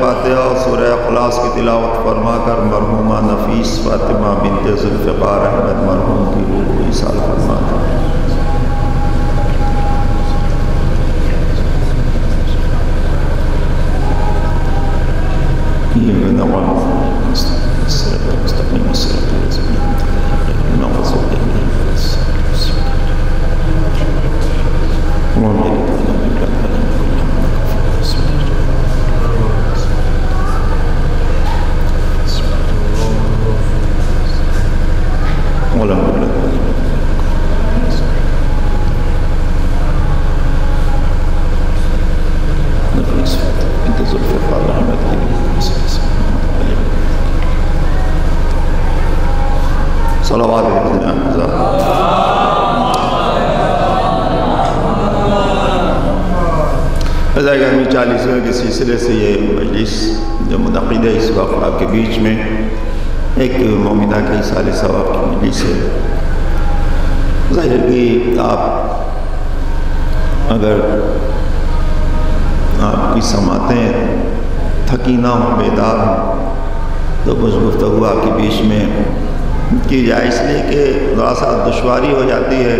फातिहा और सुर अखलास की तिलावत फरमा कर मरहुमा नफीस फ़ातिमा बिनते जुल्फ़ार अहमद मरहूम की रूह ईसाल फरमा सलावाद सिलसिले से ये मजलिस, जो मुनद है, इस वक्त आपके बीच में, एक मोमिना के साल सवाब की मजलिस है। ज़ाहिर कि आप, अगर आपकी समातें थकी ना हो, बेदार हो तो कुछ गुफ्तु आपके बीच में की जाए इसलिए कि थोड़ा सा दुशारी हो जाती है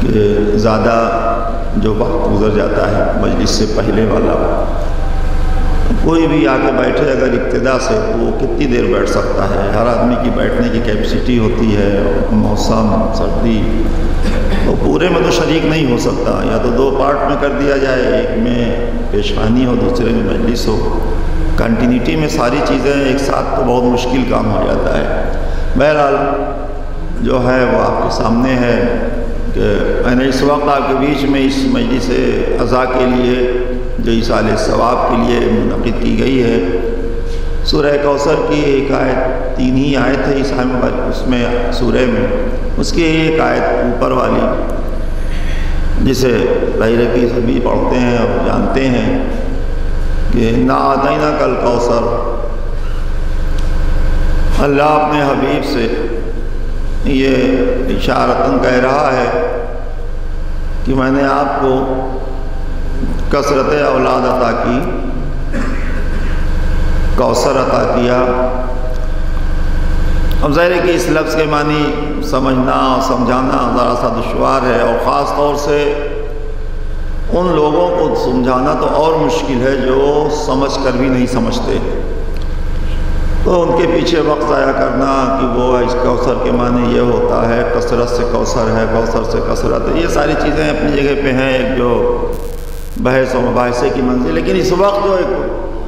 कि ज़्यादा जो वक्त गुजर जाता है से पहले वाला। कोई भी आके बैठे अगर इब्तदा से, वो कितनी देर बैठ सकता है? हर आदमी की बैठने की कैपेसिटी होती है, मौसम, सर्दी। तो पूरे में तो शरीक नहीं हो सकता। या तो दो पार्ट में कर दिया जाए, एक में पेशानी हो, दूसरे में मजलिस हो। कंटिन्यूटी में सारी चीज़ें एक साथ तो बहुत मुश्किल काम हो जाता है। बहरहाल, जो है वो आपके सामने है। मैंने इस वक्त आपके बीच में इस मजलिस अज़ा के लिए, जो इस साल सवाब के लिए मुनद की गई है। सूर्य कौसर की एक आयत, तीन ही आयत है इस उसमें सूर्य में। उसकी एक आयत ऊपर वाली, जिसे बहरे की सभी पढ़ते हैं और जानते हैं कि, ना आदीना कल कौसर, अल्लाह अपने हबीब से ये इशारतन कह रहा है कि मैंने आपको कसरत औलाद अता की, कौसर अता किया। अब ज़ाहिर कि इस लफ्ज़ के मानी समझना और समझाना ज़रा सा दुशवार है और ख़ास तौर से उन लोगों को समझाना तो और मुश्किल है जो समझ कर भी नहीं समझते। तो उनके पीछे वक्त ज़ाया करना कि वो इस कौसर के माने ये होता है, कसरत से कौसर है, कौसर से कसरत है। ये सारी चीज़ें अपनी जगह पे हैं एक जो बहस और मुबासे की मंजिल। लेकिन इस वक्त जो एक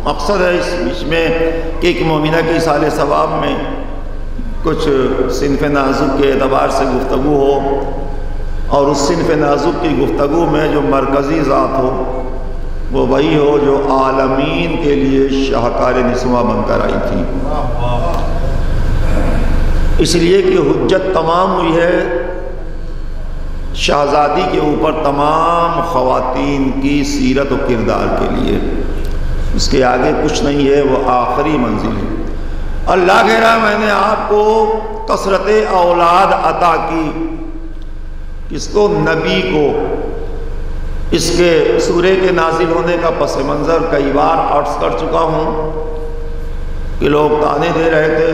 मकसद है इस बीच में कि एक मोमिना की साल सवाब में कुछ सिनफ नाजुक के अतबार से गुफ्तु हो और उस सिनफ नाजुक की गुफ्तु में जो मरकज़ी ज़ात हो वो वही हो जो आलमीन के लिए शाहकार नस्वा बनकर आई थी। इसलिए कि हजत तमाम हुई है, शहज़ादी के ऊपर तमाम ख़वातीन की सीरत व किरदार के लिए। उसके आगे कुछ नहीं है वह आखिरी मंजिल है। अल्लाह कह रहा मैंने आपको कसरत औलाद अता की, किसको? नबी को। इसके सूर्य के नाजिल होने का पस मंज़र कई बार अर्ज़ कर चुका हूँ। कि लोग ताने दे रहे थे।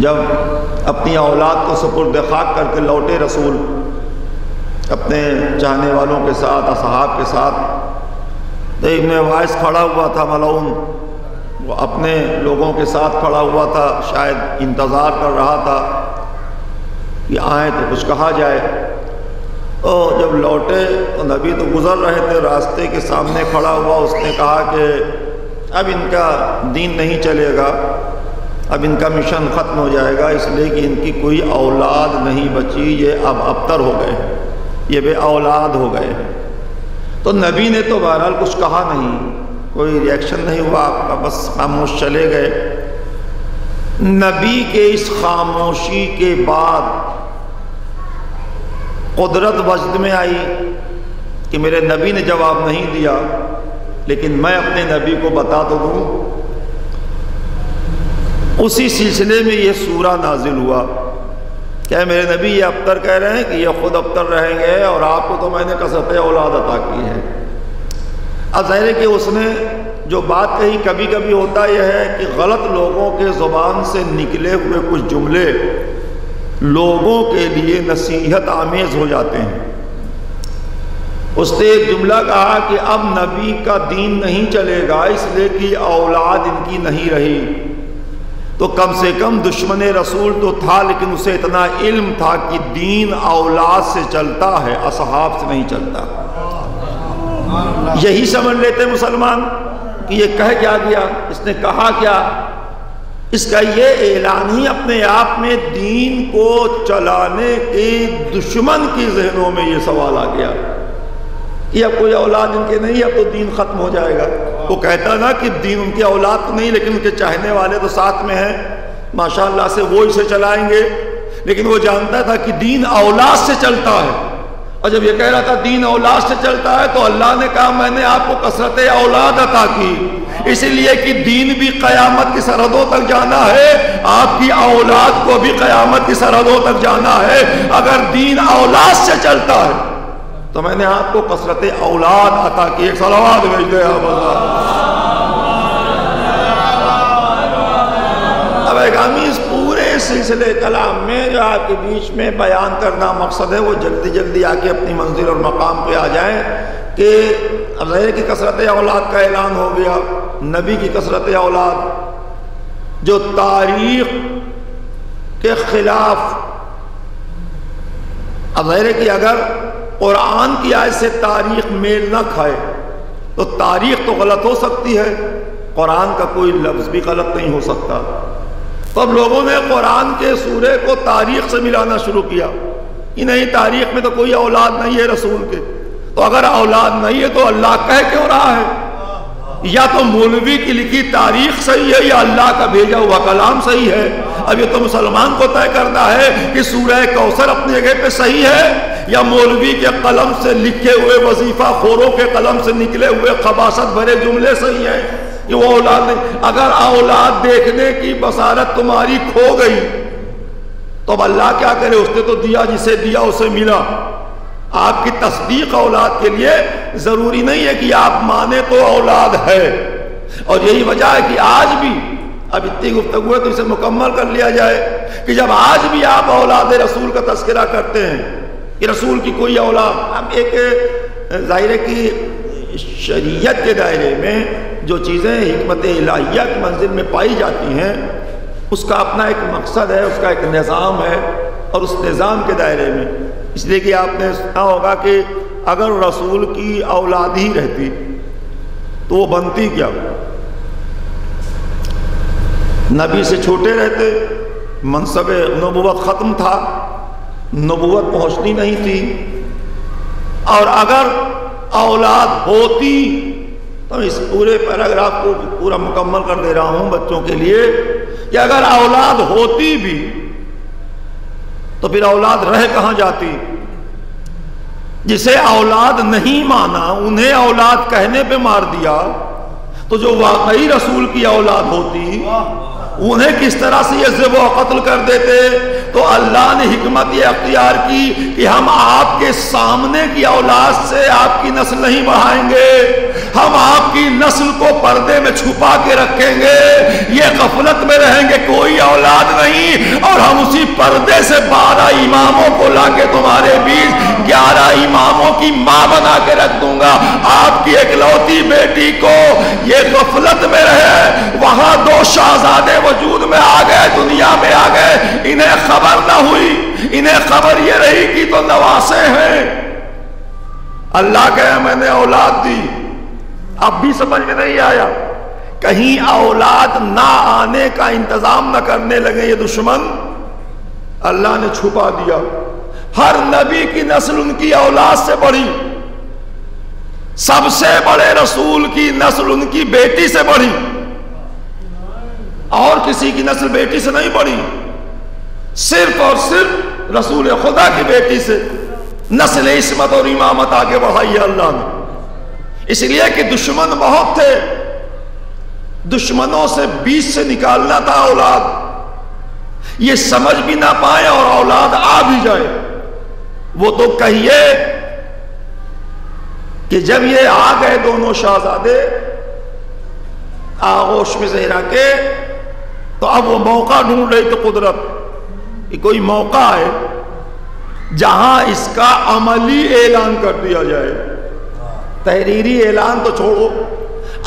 जब अपनी औलाद को सुपुर्द खाक करके लौटे रसूल, अपने चाहने वालों के साथ, असहाब के साथ तो इबन वायस खड़ा हुआ था मलाउन वो अपने लोगों के साथ खड़ा हुआ था, शायद इंतज़ार कर रहा था कि आए तो कुछ कहा जाए। तो जब लौटे तो नबी तो गुज़र रहे थे, रास्ते के सामने खड़ा हुआ, उसने कहा कि अब इनका दीन नहीं चलेगा, अब इनका मिशन ख़त्म हो जाएगा, इसलिए कि इनकी कोई औलाद नहीं बची, ये अब अबतर हो गए ये बे औलाद हो गए तो नबी ने तो बहरहाल कुछ कहा नहीं, कोई रिएक्शन नहीं हुआ, आपका बस खामोश चले गए। नबी के इस खामोशी के बाद कुदरत वजद में आई कि मेरे नबी ने जवाब नहीं दिया, लेकिन मैं अपने नबी को बता तो दूँ। उसी सिलसिले में ये सूरा नाजिल हुआ। क्या मेरे नबी ये अबतर कह रहे हैं कि ये खुद अबतर रहेंगे और आपको तो मैंने कसरत औलाद अता की है? अब ज़ाहिर कि उसने जो बात कही कभी कभी होता यह है कि गलत लोगों के ज़ुबान से निकले हुए कुछ जुमले लोगों के लिए नसीहत आमेज हो जाते हैं। उसने एक जुमला कहा कि अब नबी का दीन नहीं चलेगा, इसलिए कि औलाद इनकी नहीं रही। तो कम से कम दुश्मन रसूल तो था, लेकिन उसे इतना इल्म था कि दीन औलाद से चलता है, असहाब से नहीं चलता। यही समझ लेते मुसलमान कि ये कह क्या गया इसने कहा क्या? इसका ये ऐलान ही अपने आप में दीन को चलाने के दुश्मन के जहनों में ये सवाल आ गया। कि अब कोई औलाद इनके नहीं, अब तो दीन ख़त्म हो जाएगा। वो कहता ना कि दीन उनकी औलाद तो नहीं, लेकिन उनके चाहने वाले तो साथ में हैं। माशाल्लाह से वो इसे चलाएँगे। लेकिन वो जानता था कि दीन औलाद से चलता है। और जब ये कह रहा था, दीन औलाद से चलता है तो अल्लाह ने कहा, मैंने आपको कसरत औलाद अता की। इसलिए कि दीन भी कयामत की सरहदों तक जाना है। आपकी औलाद को भी कयामत की सरहदों तक जाना है। अगर दीन औलाद से चलता है तो मैंने आपको कसरत औलाद अता की। एक सलावाद भेज दे अब इस पूरे सिलसिले कलाम में जो आपके बीच में बयान करना मकसद है, वो जल्दी जल्दी आके अपनी मंजिल और मकाम पे आ जाए कि अजहर की कसरत औलाद का ऐलान हो गया। नबी की कसरत औलाद, जो तारीख के खिलाफ अजहर की अगर कुरान की आय से तारीख मेल ना खाए तो तारीख तो गलत हो सकती है, कुरान का कोई लफ्ज़ भी गलत नहीं हो सकता। तो अब लोगों ने कुरान के सूर्य को तारीख से मिलाना शुरू किया, कि नहीं, तारीख में तो कोई औलाद नहीं है रसूल के। तो अगर औलाद नहीं है तो अल्लाह कह क्यों रहा है? या तो मौलवी की लिखी तारीख सही है या अल्लाह का भेजा हुआ कलाम सही है। अब ये तो मुसलमान को तय करना है कि सूरह कौसर अपनी जगह पे सही है या मौलवी के कलम से लिखे हुए वजीफा खोरों के कलम से निकले हुए खबासत भरे जुमले सही हैं। कि वो औलाद नहीं। अगर औलाद देखने की बसारत तुम्हारी खो गई तो अब अल्लाह क्या करे? उसने तो दिया जिसे दिया, उसे मिला। आपकी तस्दीक औलाद के लिए ज़रूरी नहीं है कि आप माने तो औलाद है। और यही वजह है कि आज भी अब इतनी गुफ्तु है तो इसे मुकम्मल कर लिया जाए कि जब आज भी आप औलाद रसूल का तस्करा करते हैं कि रसूल की कोई औलाद अब एक ज़ाहिर की शरीयत के दायरे में जो चीज़ें हमत इलाहिया की मंजिल में पाई जाती हैं, उसका अपना एक मकसद है, उसका एक निज़ाम है और उस निज़ाम के दायरे में। इसलिए कि आपने सुना होगा कि अगर रसूल की औलाद ही रहती तो वो बनती क्या? नबी से छोटे रहते, मनसब नबूत ख़त्म था नबूत पहुंचनी नहीं थी। और अगर औलाद होती तो इस पूरे पैराग्राफ को पूरा मुकम्मल कर दे रहा हूँ बच्चों के लिए, कि अगर औलाद होती भी तो फिर औलाद रह कहाँ जाती? जिसे औलाद नहीं माना, उन्हें औलाद कहने पे मार दिया। तो जो वाकई रसूल की औलाद होती, उन्हें किस तरह से ये ज़िब कत्ल कर देते? तो अल्लाह ने हिकमत ये अख्तियार की कि हम आपके सामने की औलाद से आपकी नस्ल नहीं बढ़ाएँगे। हम आपकी नस्ल को पर्दे में छुपा के रखेंगे। ये गफलत में रहेंगे, कोई औलाद नहीं। और हम उसी पर्दे से बारह इमामों को लाके तुम्हारे बीच ग्यारह इमामों की माँ बना के रख दूँगा। आपकी एकलौती बेटी को ये गफलत में रहे। वहाँ दो शहजादे वजूद में आ गए, दुनिया में आ गए। इन्हें खबर ना हुई। इन्हें खबर ये रही कि तो नवासे हैं। अल्लाह कहे, मैंने औलाद दी। अब भी समझ में नहीं आया। कहीं औलाद ना आने का इंतज़ाम ना करने लगे ये दुश्मन। अल्लाह ने छुपा दिया। हर नबी की नस्ल उनकी औलाद से बढ़ी सबसे बड़े रसूल की नस्ल उनकी बेटी से बढ़ी और किसी की नस्ल बेटी से नहीं बढ़ी सिर्फ़ और सिर्फ़ रसूल खुदा की बेटी से। नस्ल इसमत और इमामत आगे बढ़ाई अल्लाह ने। इसलिए कि दुश्मन बहुत थे। दुश्मनों से बीच से निकालना था औलाद। ये समझ भी ना पाए और औलाद आ भी जाए। वो तो कहिए कि जब ये आ गए दोनों शहजादे आगोश में जहरा के तो अब वो मौका ढूंढ रही तो कुदरत। कोई मौका है जहाँ इसका अमली ऐलान कर दिया जाए। तहरीरी ऐलान तो छोड़ो,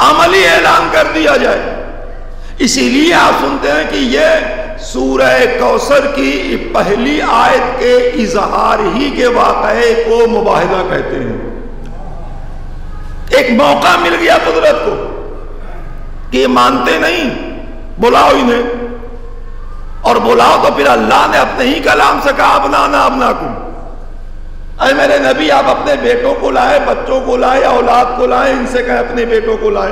अमली ऐलान कर दिया जाए। इसीलिए आप सुनते हैं कि ये सूरह कौसर की पहली आयत के इजहार ही के वाक़े को मुबाहिदा कहते हैं। एक मौका मिल गया कुदरत को कि मानते नहीं, बुलाओ इन्हें। और बुलाओ तो फिर अल्लाह ने अपने ही कलाम से कहा अपनाना अपना को अरे मेरे नबी, आप अपने बेटों को लाए, बच्चों को लाए, औलाद को लाए, इनसे कहे, अपने बेटों को लाए।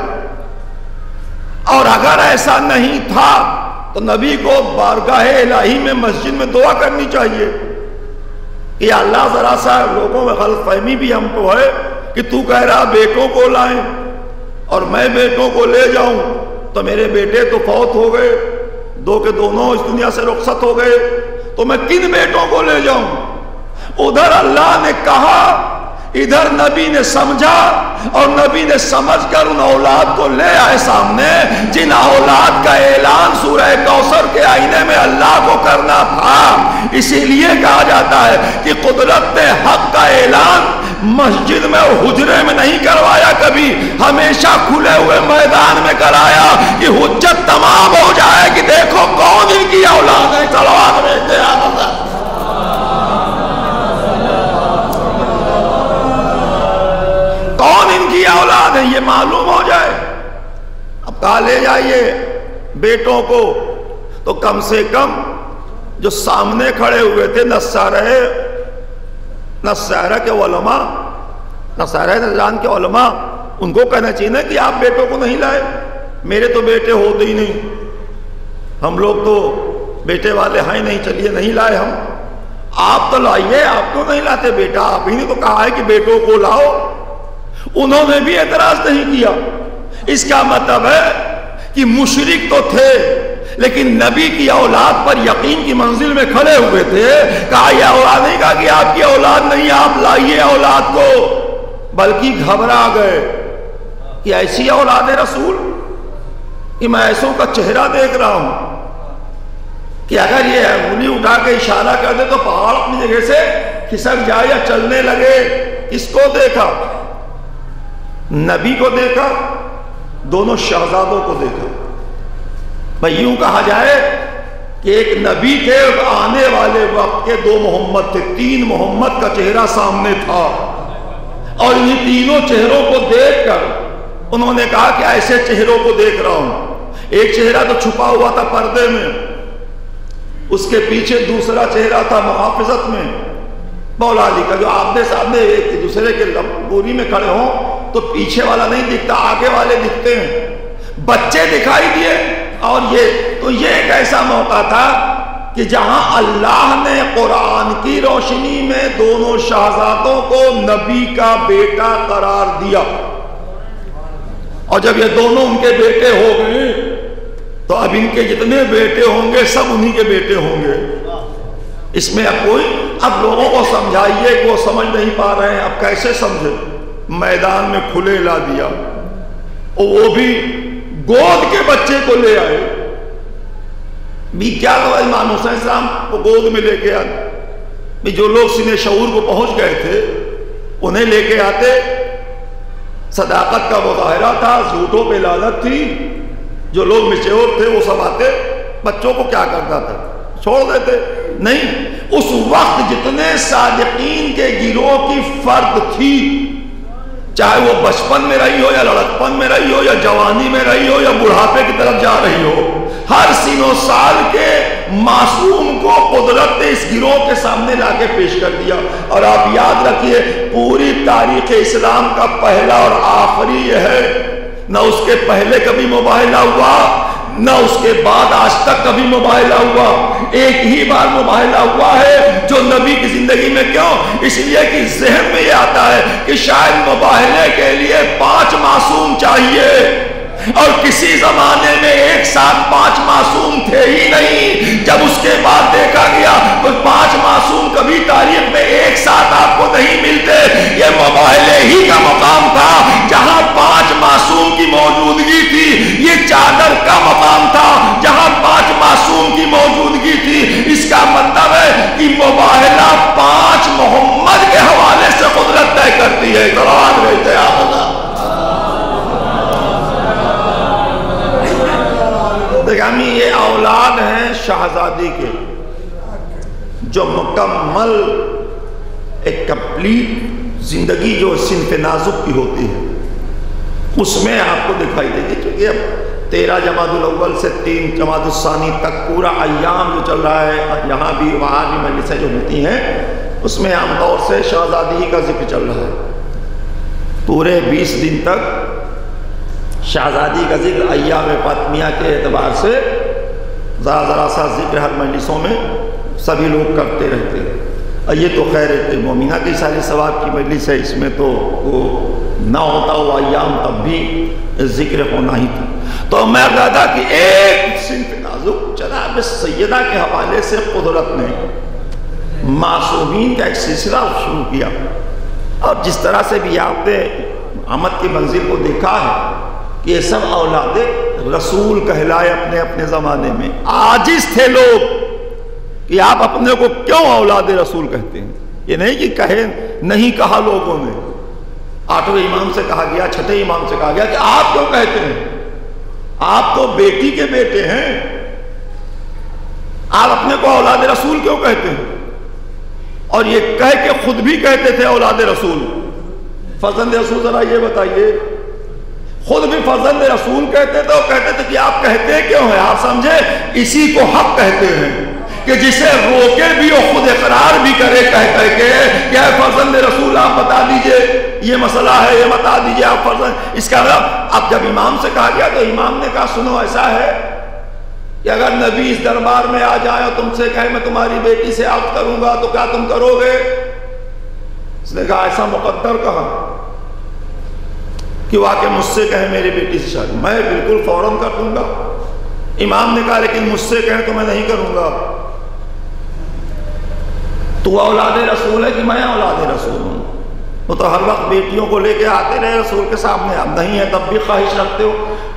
और अगर ऐसा नहीं था तो नबी को बारगाह इलाही में मस्जिद में दुआ करनी चाहिए। कि अल्लाह जरा सा लोगों में गलत फहमी भी हमको है कि तू कह रहा, बेटों को लाए और मैं बेटों को ले जाऊँ। तो मेरे बेटे तो फौत हो गए। दो के दोनों इस दुनिया से रुखसत हो गए। तो मैं किन बेटों को ले जाऊँ? उधर अल्लाह ने कहा इधर नबी ने समझा और नबी ने समझकर उन औलाद को ले आए सामने। जिन औलाद का ऐलान सूरह कौसर के आईने में अल्लाह को करना था, इसीलिए कहा जाता है कि कुदरत ने हक का ऐलान मस्जिद में और हुजरे में नहीं करवाया, कभी हमेशा खुले हुए मैदान में कराया कि हुज्जत तमाम हो जाए कि देखो कौन इनकी औलाद है तलवार में औलाद है, ये मालूम हो जाए। अब कहा ले जाइए बेटों को? तो कम से कम जो सामने खड़े हुए थे नसारे नसारा के ओलमा नसारा नजरान के ओलमा उनको कहना चाहिए ना कि आप बेटों को नहीं लाए। मेरे तो बेटे होते ही नहीं। हम लोग तो बेटे वाले हैं नहीं, चलिए नहीं लाए हम। आप तो लाइए आप क्यों नहीं लाते बेटा। आप ही ने तो कहा है कि बेटों को लाओ। उन्होंने भी एतराज़ नहीं किया। इसका मतलब है कि मुशरिक तो थे, लेकिन नबी की औलाद पर यकीन की मंजिल में खड़े हुए थे। कहा, यह औलाद नहीं, कहा कि आपकी औलाद नहीं, आप लाइए औलाद को। बल्कि घबरा गए कि ऐसी औलाद रसूल कि मैं ऐसों का चेहरा देख रहा हूँ कि अगर ये उंगली उठा के इशारा कर दे तो पहाड़ अपनी जगह से खिसक जाए या चलने लगे। इसको देखा? नबी को देखा, दोनों शहजादों को देखा। भाई यूँ कहा जाए कि एक नबी थे आने वाले वक्त के दो मोहम्मद थे। तीन मोहम्मद का चेहरा सामने था। और इन तीनों चेहरों को देखकर उन्होंने कहा कि ऐसे चेहरों को देख रहा हूँ। एक चेहरा तो छुपा हुआ था पर्दे में, उसके पीछे दूसरा चेहरा था मुहाफिजत में। मौलाली का जो आपने सामने एक दूसरे के बोरी में खड़े हों तो पीछे वाला नहीं दिखता, आगे वाले दिखते हैं। बच्चे दिखाई दिए, और ये तो ये एक ऐसा मौका था कि जहाँ अल्लाह ने कुरान की रोशनी में दोनों शहजादों को नबी का बेटा करार दिया। और जब ये दोनों उनके बेटे हो गए तो अब इनके जितने बेटे होंगे, सब उन्हीं के बेटे होंगे। इसमें अब कोई, अब लोगों को समझाइए वो समझ नहीं पा रहे हैं, अब कैसे समझे? मैदान में खुले ला दिया। और वो भी गोद के बच्चे को ले आए। भी क्या इमाम हुसैन सलाम को गोद में लेके आए। जो लोग सिने शूर को पहुँच गए थे, उन्हें लेके आते। सदाकत का मुजाहरा था, झूठों पे लालत थी। जो लोग मिच्योर थे, वो सब आते। बच्चों को क्या करता था छोड़ देते। नहीं, उस वक्त जितने सादिकीन के गिरोह की फर्द थी चाहे वो बचपन में रही हो या लड़कपन में रही हो या जवानी में रही हो या बुढ़ापे की तरफ़ जा रही हो, हर सीनो साल के मासूम को कुदरत ने इस गिरोह के सामने लाके पेश कर दिया। और आप याद रखिए, पूरी तारीख इस्लाम का पहला और आखिरी यह है। ना उसके पहले कभी मुबाहला हुआ न उसके बाद आज तक कभी मुबाहला हुआ। एक ही बार मुबाहला हुआ है जो नबी की ज़िंदगी में क्यों? इसलिए कि जहन में यह आता है कि शायद मुबाहले के लिए पाँच मासूम चाहिए। और किसी जमाने में एक साथ पाँच मासूम थे ही नहीं। जब उसके बाद देखा गया तो पाँच मासूम कभी तारीख में एक साथ आपको नहीं मिलते। ये मोबाइले ही का मकाम था, जहाँ पाँच मासूम की मौजूदगी थी। ये चादर का मकाम था, जहाँ पाँच मासूम की मौजूदगी थी। इसका मतलब है कि मुबाहला पाँच मोहम्मद के हवाले से कुदरत तय करती है। कुरान रहते देखिए ये औलाद हैं शाहजादी के, जो मुकम्मल एक कंप्लीट ज़िंदगी जो सिंफ नाजुक की होती है, उसमें आपको दिखाई देगी क्योंकि अब तेरह जमातुल अव्वल से तीन जमातुलसानी तक पूरा अयाम जो चल रहा है यहाँ भी वहाँ भी मजलिसें जो होती हैं, उसमें आमतौर से शहजादी का ज़िक्र चल रहा है। पूरे बीस दिन तक शाहजादी का ज़िक्र अयाम फातमिया के अतबार से ज़रा ज़रा सा ज़िक्र हर मजलिसों में सभी लोग करते रहते हैं। और ये तो खैर मोमिना की सारी सवाब की मजलिस है, इसमें तो वो ना होता हुआ अयाम तब भी ज़िक्र होना ही था। तो मैं दादा कि एक सिंफ नाजुक जनाब सैदा के हवाले से कुदरत ने मासूमीन का एक सिलसिला शुरू किया। और जिस तरह से भी आपने अहमद की मंजिल को देखा है ये सब औलाद रसूल कहलाए अपने अपने ज़माने में। आजिज थे लोग कि आप अपने को क्यों औलाद रसूल कहते हैं? ये नहीं कि कहे, नहीं कहा लोगों ने। आठवें इमाम से कहा गया, छठे इमाम से कहा गया कि आप क्यों कहते हैं? आप तो बेटी के बेटे हैं। आप अपने को औलाद रसूल क्यों कहते हैं? और ये कह के खुद भी कहते थे औलाद रसूल। फजंद रसूल, जरा ये बताइए खुद भी फजल रसूल कहते थे और कहते थे कि आप कहते क्यों हैं? आप समझे? इसी को हक कहते हैं कि जिसे रोके भी और खुद इकरार भी करे, कह कह के क्या फजल रसूल, आप बता दीजिए, ये मसला है, ये बता दीजिए आप फजल। इसका मतलब अब जब इमाम से कहा गया तो इमाम ने कहा, सुनो, ऐसा है कि अगर नबी इस दरबार में आ जाए तुमसे कहे, मैं तुम्हारी बेटी से आप करूँगा तो क्या तुम करोगे? उसने कहा, ऐसा मुकद्दर कहा? कि वाकई मुझसे कहे मेरी बेटी से शादी। मैं बिल्कुल फ़ौरन कर दूँगा। इमाम ने कहा, लेकिन मुझसे कहे तो मैं नहीं करूँगा। तो औलाद रसूल है कि मैं औलाद रसूल हूँ? वो तो हर वक्त बेटियों को लेके आते रहे रसूल के सामने। आप नहीं है, तब भी ख्वाहिश रखते हो।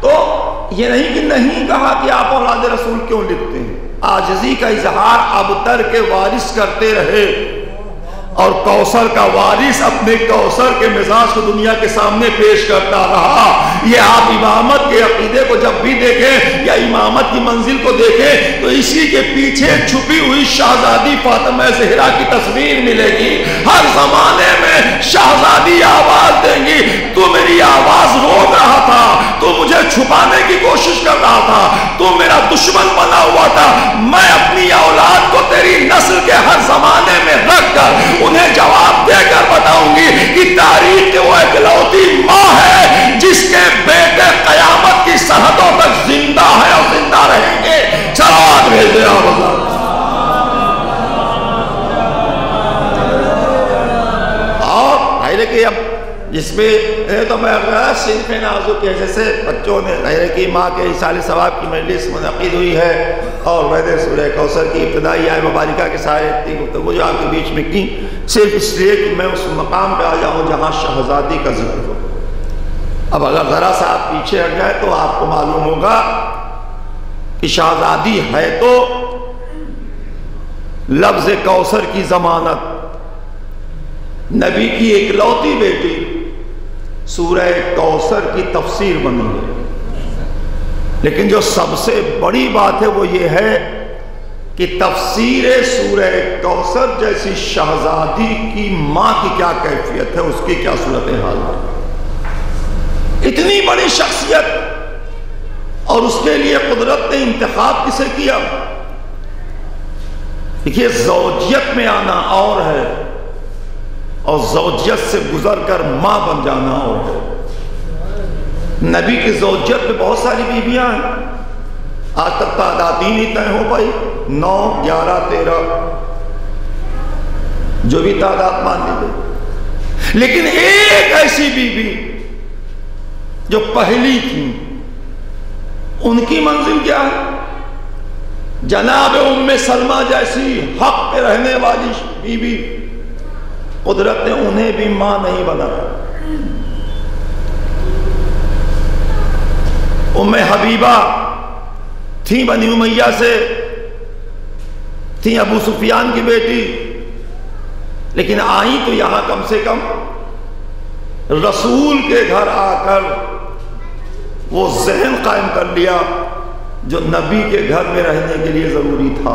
तो ये नहीं कि नहीं कहा कि आप औलाद रसूल क्यों लिखते हैं। आजजी का इजहार अब तर के वारिस करते रहे। और कौसर का वारिस अपने कौसर के मिजाज को दुनिया के सामने पेश करता रहा। ये आप इमामत के अकीदे को जब भी देखें या इमामत की मंजिल को देखें तो इसी के पीछे छुपी हुई शाहजादी फातमा जहरा की तस्वीर मिलेगी। हर जमाने में शाहजादी आवाज़ देंगी, तू मेरी आवाज़ रोक रहा था, तू मुझे छुपाने की कोशिश कर रहा था, तू मेरा दुश्मन बना हुआ था, मैं अपनी औलाद को तेरी नस्ल के हर जमाने में रख कर उन्हें जवाब देकर बताऊँगी कि तारीख वो इकलौती माँ है, जिसके बेटे कयामत की सरहदों तक ज़िंदा है और ज़िंदा रहेंगे। चलो भेज दे देखिए, अब जिसमें तो मैं सिंफ नाजुक है, जैसे बच्चों ने कहे कि माँ के इसाल सवाब की मजलिस मुनद हुई है। और मैंने सूर्य कौसर की इब्तदाई आय मुबारिका के सारे गुफ्तु जो आपके बीच में की, सिर्फ़ इसलिए कि मैं उस मकाम पर आ जाऊँ जहाँ शहजादी का ज़िक्र हो। अब अगर ज़रा सा आप पीछे हट जाए तो आपको मालूम होगा कि शहजादी है तो लफ्ज़ कौसर की ज़मानत, नबी की एकलौती बेटी, सूरह कौसर की तफसीर बनी है। लेकिन जो सबसे बड़ी बात है वो ये है कि तफसीर सूर कौसर जैसी शहजादी की माँ की क्या कैफियत है, उसकी क्या सूरत हाल है? इतनी बड़ी शख्सियत और उसके लिए कुदरत ने इंतखाब किसे किया? देखिए, जौजियत में आना और है और जौजियत से गुजर कर माँ बन जाना और है। नबी की जौजियत में बहुत सारी बीबियाँ हैं। आज तक तादाद ही नहीं तय हो पाई। नौ, ग्यारह, तेरह। जो भी तादाद मान लीजिए। लेकिन एक ऐसी बीबी जो पहली थी, उनकी मंजिल क्या है? जनाब उम्मे सलमा जैसी हक पे रहने वाली बीबी कुदरत ने उन्हें भी माँ नहीं बनाया उम्मे हबीबा, थी बनी उमैया से, थी अबू सुफियान की बेटी। लेकिन आई तो यहाँ कम से कम रसूल के घर आकर वो जहन कायम कर लिया जो नबी के घर में रहने के लिए ज़रूरी था।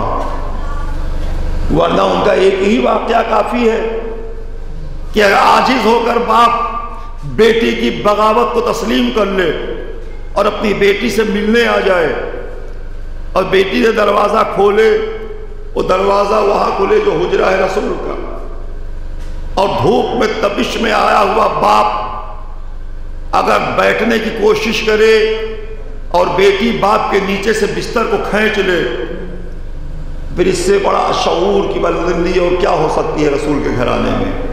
वरना उनका एक ही वाक्य काफ़ी है कि अगर आजिज होकर बाप बेटी की बगावत को तस्लीम कर ले और अपनी बेटी से मिलने आ जाए। और बेटी ने दरवाज़ा खोले, वो दरवाज़ा वहाँ खोले जो हुजरा है रसूल का। और धूप में तपिश में आया हुआ बाप अगर बैठने की कोशिश करे और बेटी बाप के नीचे से बिस्तर को खींच ले, फिर इससे बड़ा शूर की बलंदी और क्या हो सकती है रसूल के घराने में?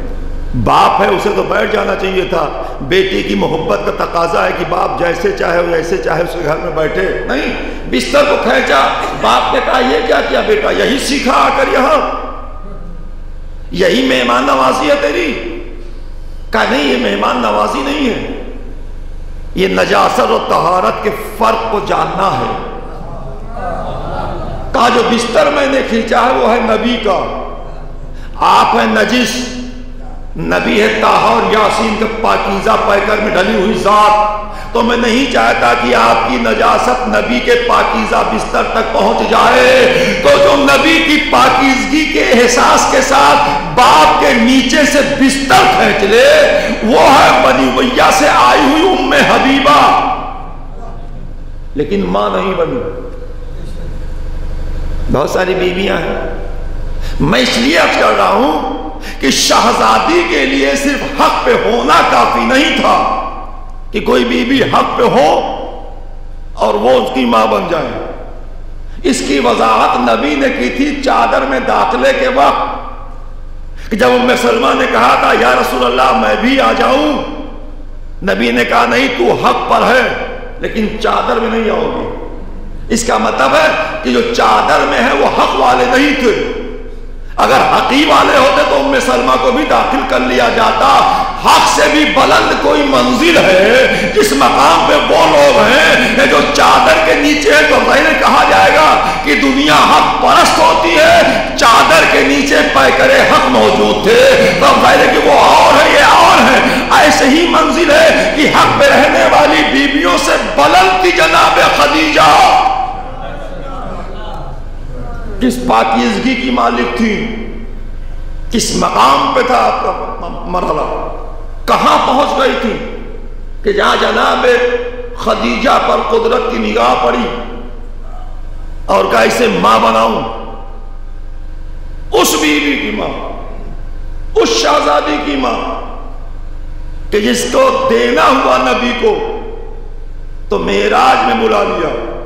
बाप है, उसे तो बैठ जाना चाहिए था। बेटी की मोहब्बत का तकाजा है कि बाप जैसे चाहे जैसे चाहे उसके घर में बैठे। नहीं, बिस्तर को खेचा, बाप ने कहा, ये क्या किया बेटा? यही सीखा आकर यहाँ। यही मेहमान नवाजी है तेरी। कहा, नहीं, ये मेहमान नवाजी नहीं है। ये नजासत और तहारत के फ़र्क को जानना है। कहा, जो बिस्तर मैंने खींचा है, वो है नबी का। आप है नजिस। नबी है ताहा और यासीन के पाकिजा पैकर में ढली हुई जात। तो मैं नहीं चाहता कि आपकी नजासत नबी के पाकिजा बिस्तर तक पहुँच जाए। तो जो नबी की पाकिजगी के एहसास के साथ बाप के नीचे से बिस्तर फेंच ले, वो है बनी मैया से आई हुई उम्मे हबीबा। लेकिन माँ नहीं बनी। बहुत सारी बीवियाँ हैं। मैं इसलिए अब कर रहा हूँ कि शहजादी के लिए सिर्फ़ हक पे होना काफ़ी नहीं था कि कोई बीबी हक पे हो और वो उसकी माँ बन जाए। इसकी वजाहत नबी ने की थी चादर में दाखिले के वक्त जब उम्मे सलमा ने कहा था, या रसूल अल्लाह मैं भी आ जाऊँ। नबी ने कहा, नहीं, तू हक पर है, लेकिन चादर में नहीं आओगी। इसका मतलब है कि जो चादर में है, वो हक वाले नहीं थे। अगर हकी वाले होते तो उम्मे सलमा को भी दाखिल कर लिया जाता। हक से भी बुलंद कोई मंजिल है, जिस मकाम पे वो लोग हैं जो चादर के नीचे है तो मैंने कहा जाएगा कि दुनिया हक परस्त होती है, चादर के नीचे पैकरे हक मौजूद थे। तो मैंने कि वो और है, ये और है। ऐसे ही मंजिल है कि हक पे रहने वाली बीबियों से बुलंद थी जनाब खदीजा। किस पाकिजगी की मालिक थी? किस मकाम पे था आपका मरहला। कहाँ पहुँच गई थी? कि जहाँ जनाब खदीजा पर कुदरत की निगाह पड़ी और कैसे माँ बनाऊँ। उस बीवी की माँ, उस शहजादी की माँ, कि जिसको देना हुआ नबी को तो मेराज में बुला लिया।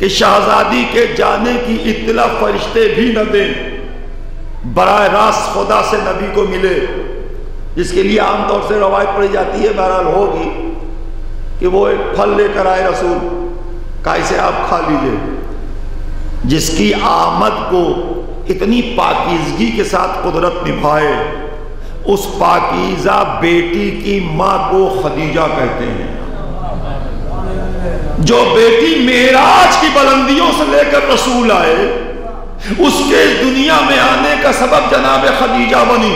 कि शहजादी के जाने की इतला फरिश्ते भी न दें। बर रास्त खुदा से नबी को मिले। जिसके लिए आमतौर से रवायत पड़ी जाती है, बहरहाल होगी कि वो एक फल लेकर आए रसूल, का इसे आप खा लीजिए। जिसकी आमद को इतनी पाकिजगी के साथ कुदरत निभाए, उस पाकिजा बेटी की माँ को खदीजा कहते हैं। जो बेटी मेराज की बुलंदियों से लेकर रसूल आए, उसके दुनिया में आने का सबब जनाब खदीजा बनी।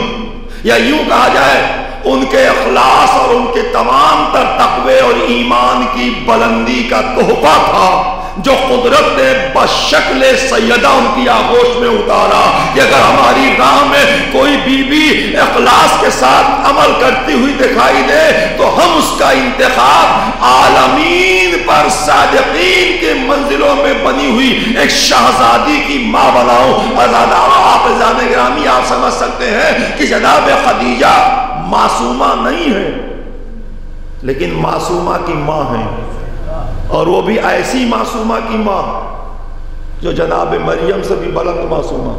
या यूँ कहा जाए, उनके अखलास और उनके तमाम तर तकवे और ईमान की बुलंदी का तोहफा था। जो कुदरत ने बशक्ल सैदा उनकी आगोश में उतारा कि अगर हमारी राह में कोई बीबी अखलास के साथ अमल करती हुई दिखाई दे तो हम उसका इंतखाब आलमीन पर सादीन के मंजिलों में बनी हुई एक शहजादी की माँ बनाओ आप जाने ग्रामी, आप समझ सकते हैं कि जनाब खदीजा मासूमा नहीं है, लेकिन मासूमा की माँ है। और वो भी ऐसी मासूमा की माँ जो जनाब मरियम से भी बुलंद मासूमा।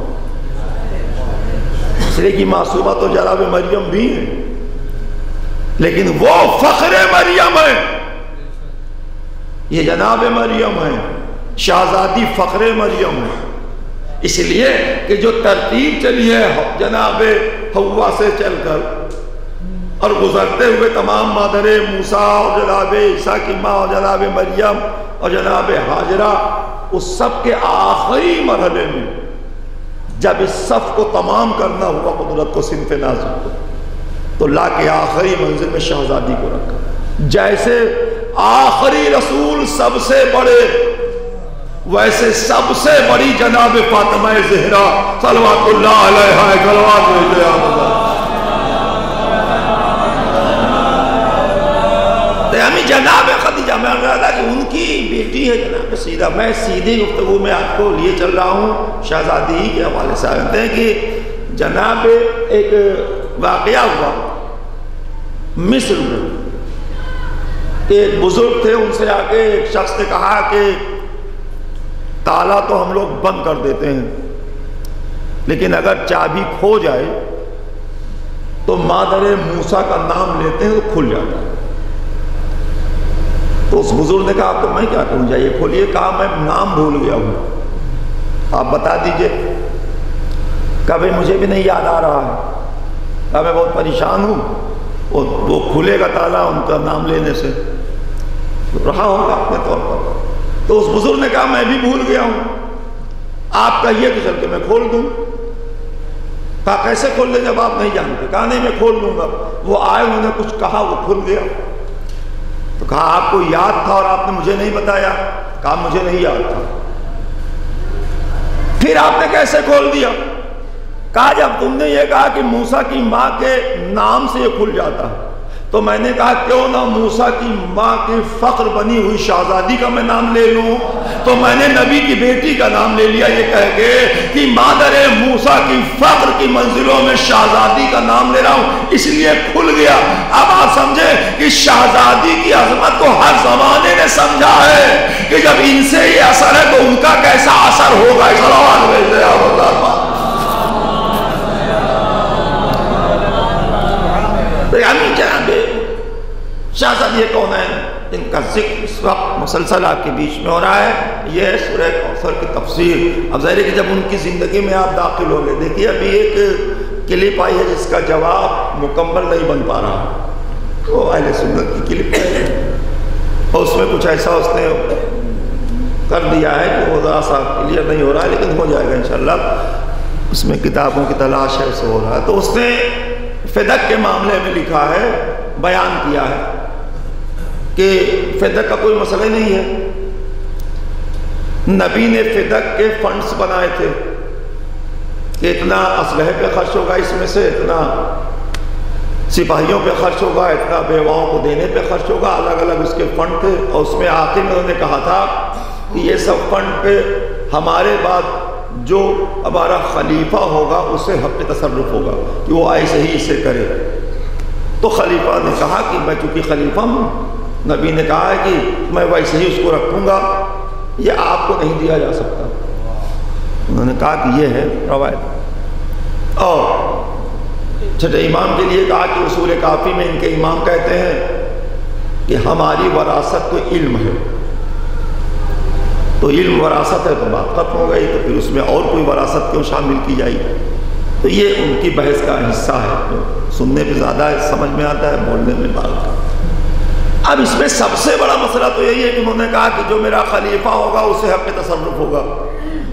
इसलिए कि मासूमा तो जनाब मरियम भी है। लेकिन वो फख्र मरियम है। ये जनाब मरियम है। शाहजादी फख्र मरियम है। इसलिए कि जो तरतीब चली है जनाब हवा से चलकर और गुजरते हुए तमाम मादर मूसा और जनाब ईसा की माँ और जनाब मरियम और जनाब हाजरा उस सब के आखिरी मरहले में जब इस सफ को तमाम करना हुआ कुदरत को सिंफ नाजुक को तो ला के आखिरी मंजिल में शहजादी को रखा। जैसे आखिरी रसूल सबसे बड़े, वैसे सबसे बड़ी जनाब फातमा जहरा सलवातुल्लाह हमें जनाब खदीजा, मैं रहा कि उनकी बेटी है जनाब। सीधा, मैं सीधी गुफ्तु में आपको लिए चल रहा हूँ, शहजादी के हवाले से। कहते हैं कि जनाब, एक वाक़ हुआ। मिस्र में एक बुज़ुर्ग थे, उनसे आके एक शख्स ने कहा कि ताला तो हम लोग बंद कर देते हैं, लेकिन अगर चाबी खो जाए तो मादर मूसा का नाम लेते हैं तो खुल जाता है। तो उस बुज़ुर्ग ने कहा तो मैं क्या करूँ? जाइए खोलिए। कहा मैं नाम भूल गया हूँ। आप बता दीजिए। कभी मुझे भी नहीं याद आ रहा है। कहा मैं बहुत परेशान हूँ। वो, वो खुलेगा ताला उनका नाम लेने से। रहा होगा अपने तौर पर। तो उस बुज़ुर्ग ने कहा मैं भी भूल गया हूँ। आप कहिए तो चल के मैं खोल दूँ। कहा कैसे खोल ले जब आप नहीं जानते? कहा नहीं मैं खोल दूँगा वो आए उन्होंने कुछ कहा वो खुल गया। तो कहा, आपको याद था और आपने मुझे नहीं बताया? कहा, मुझे नहीं याद था। फिर आपने कैसे खोल दिया? कहा, जब तुमने ये कहा कि मूसा की माँ के नाम से ये खुल जाता है तो मैंने कहा, क्यों ना मूसा की माँ की फख्र बनी हुई शाहजादी का मैं नाम ले लूँ? तो मैंने नबी की बेटी का नाम ले लिया। ये कह के कि, मादर मूसा की फख्र की मंजिलों में शाहजादी का नाम ले रहा हूँ, इसलिए खुल गया। अब आप समझे कि शाहजादी की अजमत को हर जमाने ने समझा है कि जब इनसे ये असर है तो उनका कैसा असर होगा? सलाम शाहजादी कौन है? इनका ज़िक्र इस वक्त मुसलसल आपके बीच में हो रहा है। यह है कौसर की तफसीर अब ज़ाहिर कि जब उनकी ज़िंदगी में आप दाखिल हो गए, देखिए अभी एक क्लिप आई है जिसका जवाब मुकम्मल नहीं बन पा रहा। वो अहल सुन्नत की क्लिप है। और उसमें कुछ ऐसा उसने कर दिया है कि वो ज़रा सा क्लियर नहीं हो रहा है, लेकिन हो जाएगा इन उसमें किताबों की तलाश है उसे हो रहा है। तो उसने फिदक के मामले में लिखा है, बयान किया है। कि फिदक का कोई मसला नहीं है। नबी ने फिदक के फंड्स बनाए थे। कि इतना असलहे पे खर्च होगा इसमें से, इतना सिपाहियों पे खर्च होगा, इतना बेवाओं को देने पे खर्च होगा। अलग अलग उसके फंड थे और उसमें आखिर में उन्होंने कहा था कि ये सब फंड पे हमारे बाद जो हमारा खलीफा होगा, उसे हक तसरफ होगा कि वो ऐसे ही इसे करे। तो खलीफा ने कहा कि मैं चूँकि खलीफा हूँ नबी ने कहा है कि मैं वैसे ही उसको रखूँगा, ये आपको नहीं दिया जा सकता। उन्होंने कहा कि ये है रवायत। और छठे इमाम के लिए कहा कि उसूल काफ़ी में इनके इमाम कहते हैं कि हमारी वरासत तो इल्म है। तो इल्म वरासत है तो बात खत्म हो गई तो फिर उसमें और कोई वरासत क्यों शामिल की जाएगी? तो ये उनकी बहस का हिस्सा है। तो सुनने पे ज़्यादा समझ में आता है, बोलने में बात अब इसमें सबसे बड़ा मसला तो यही है कि उन्होंने कहा कि जो मेरा खलीफा होगा, उसे हक तसरुफ होगा।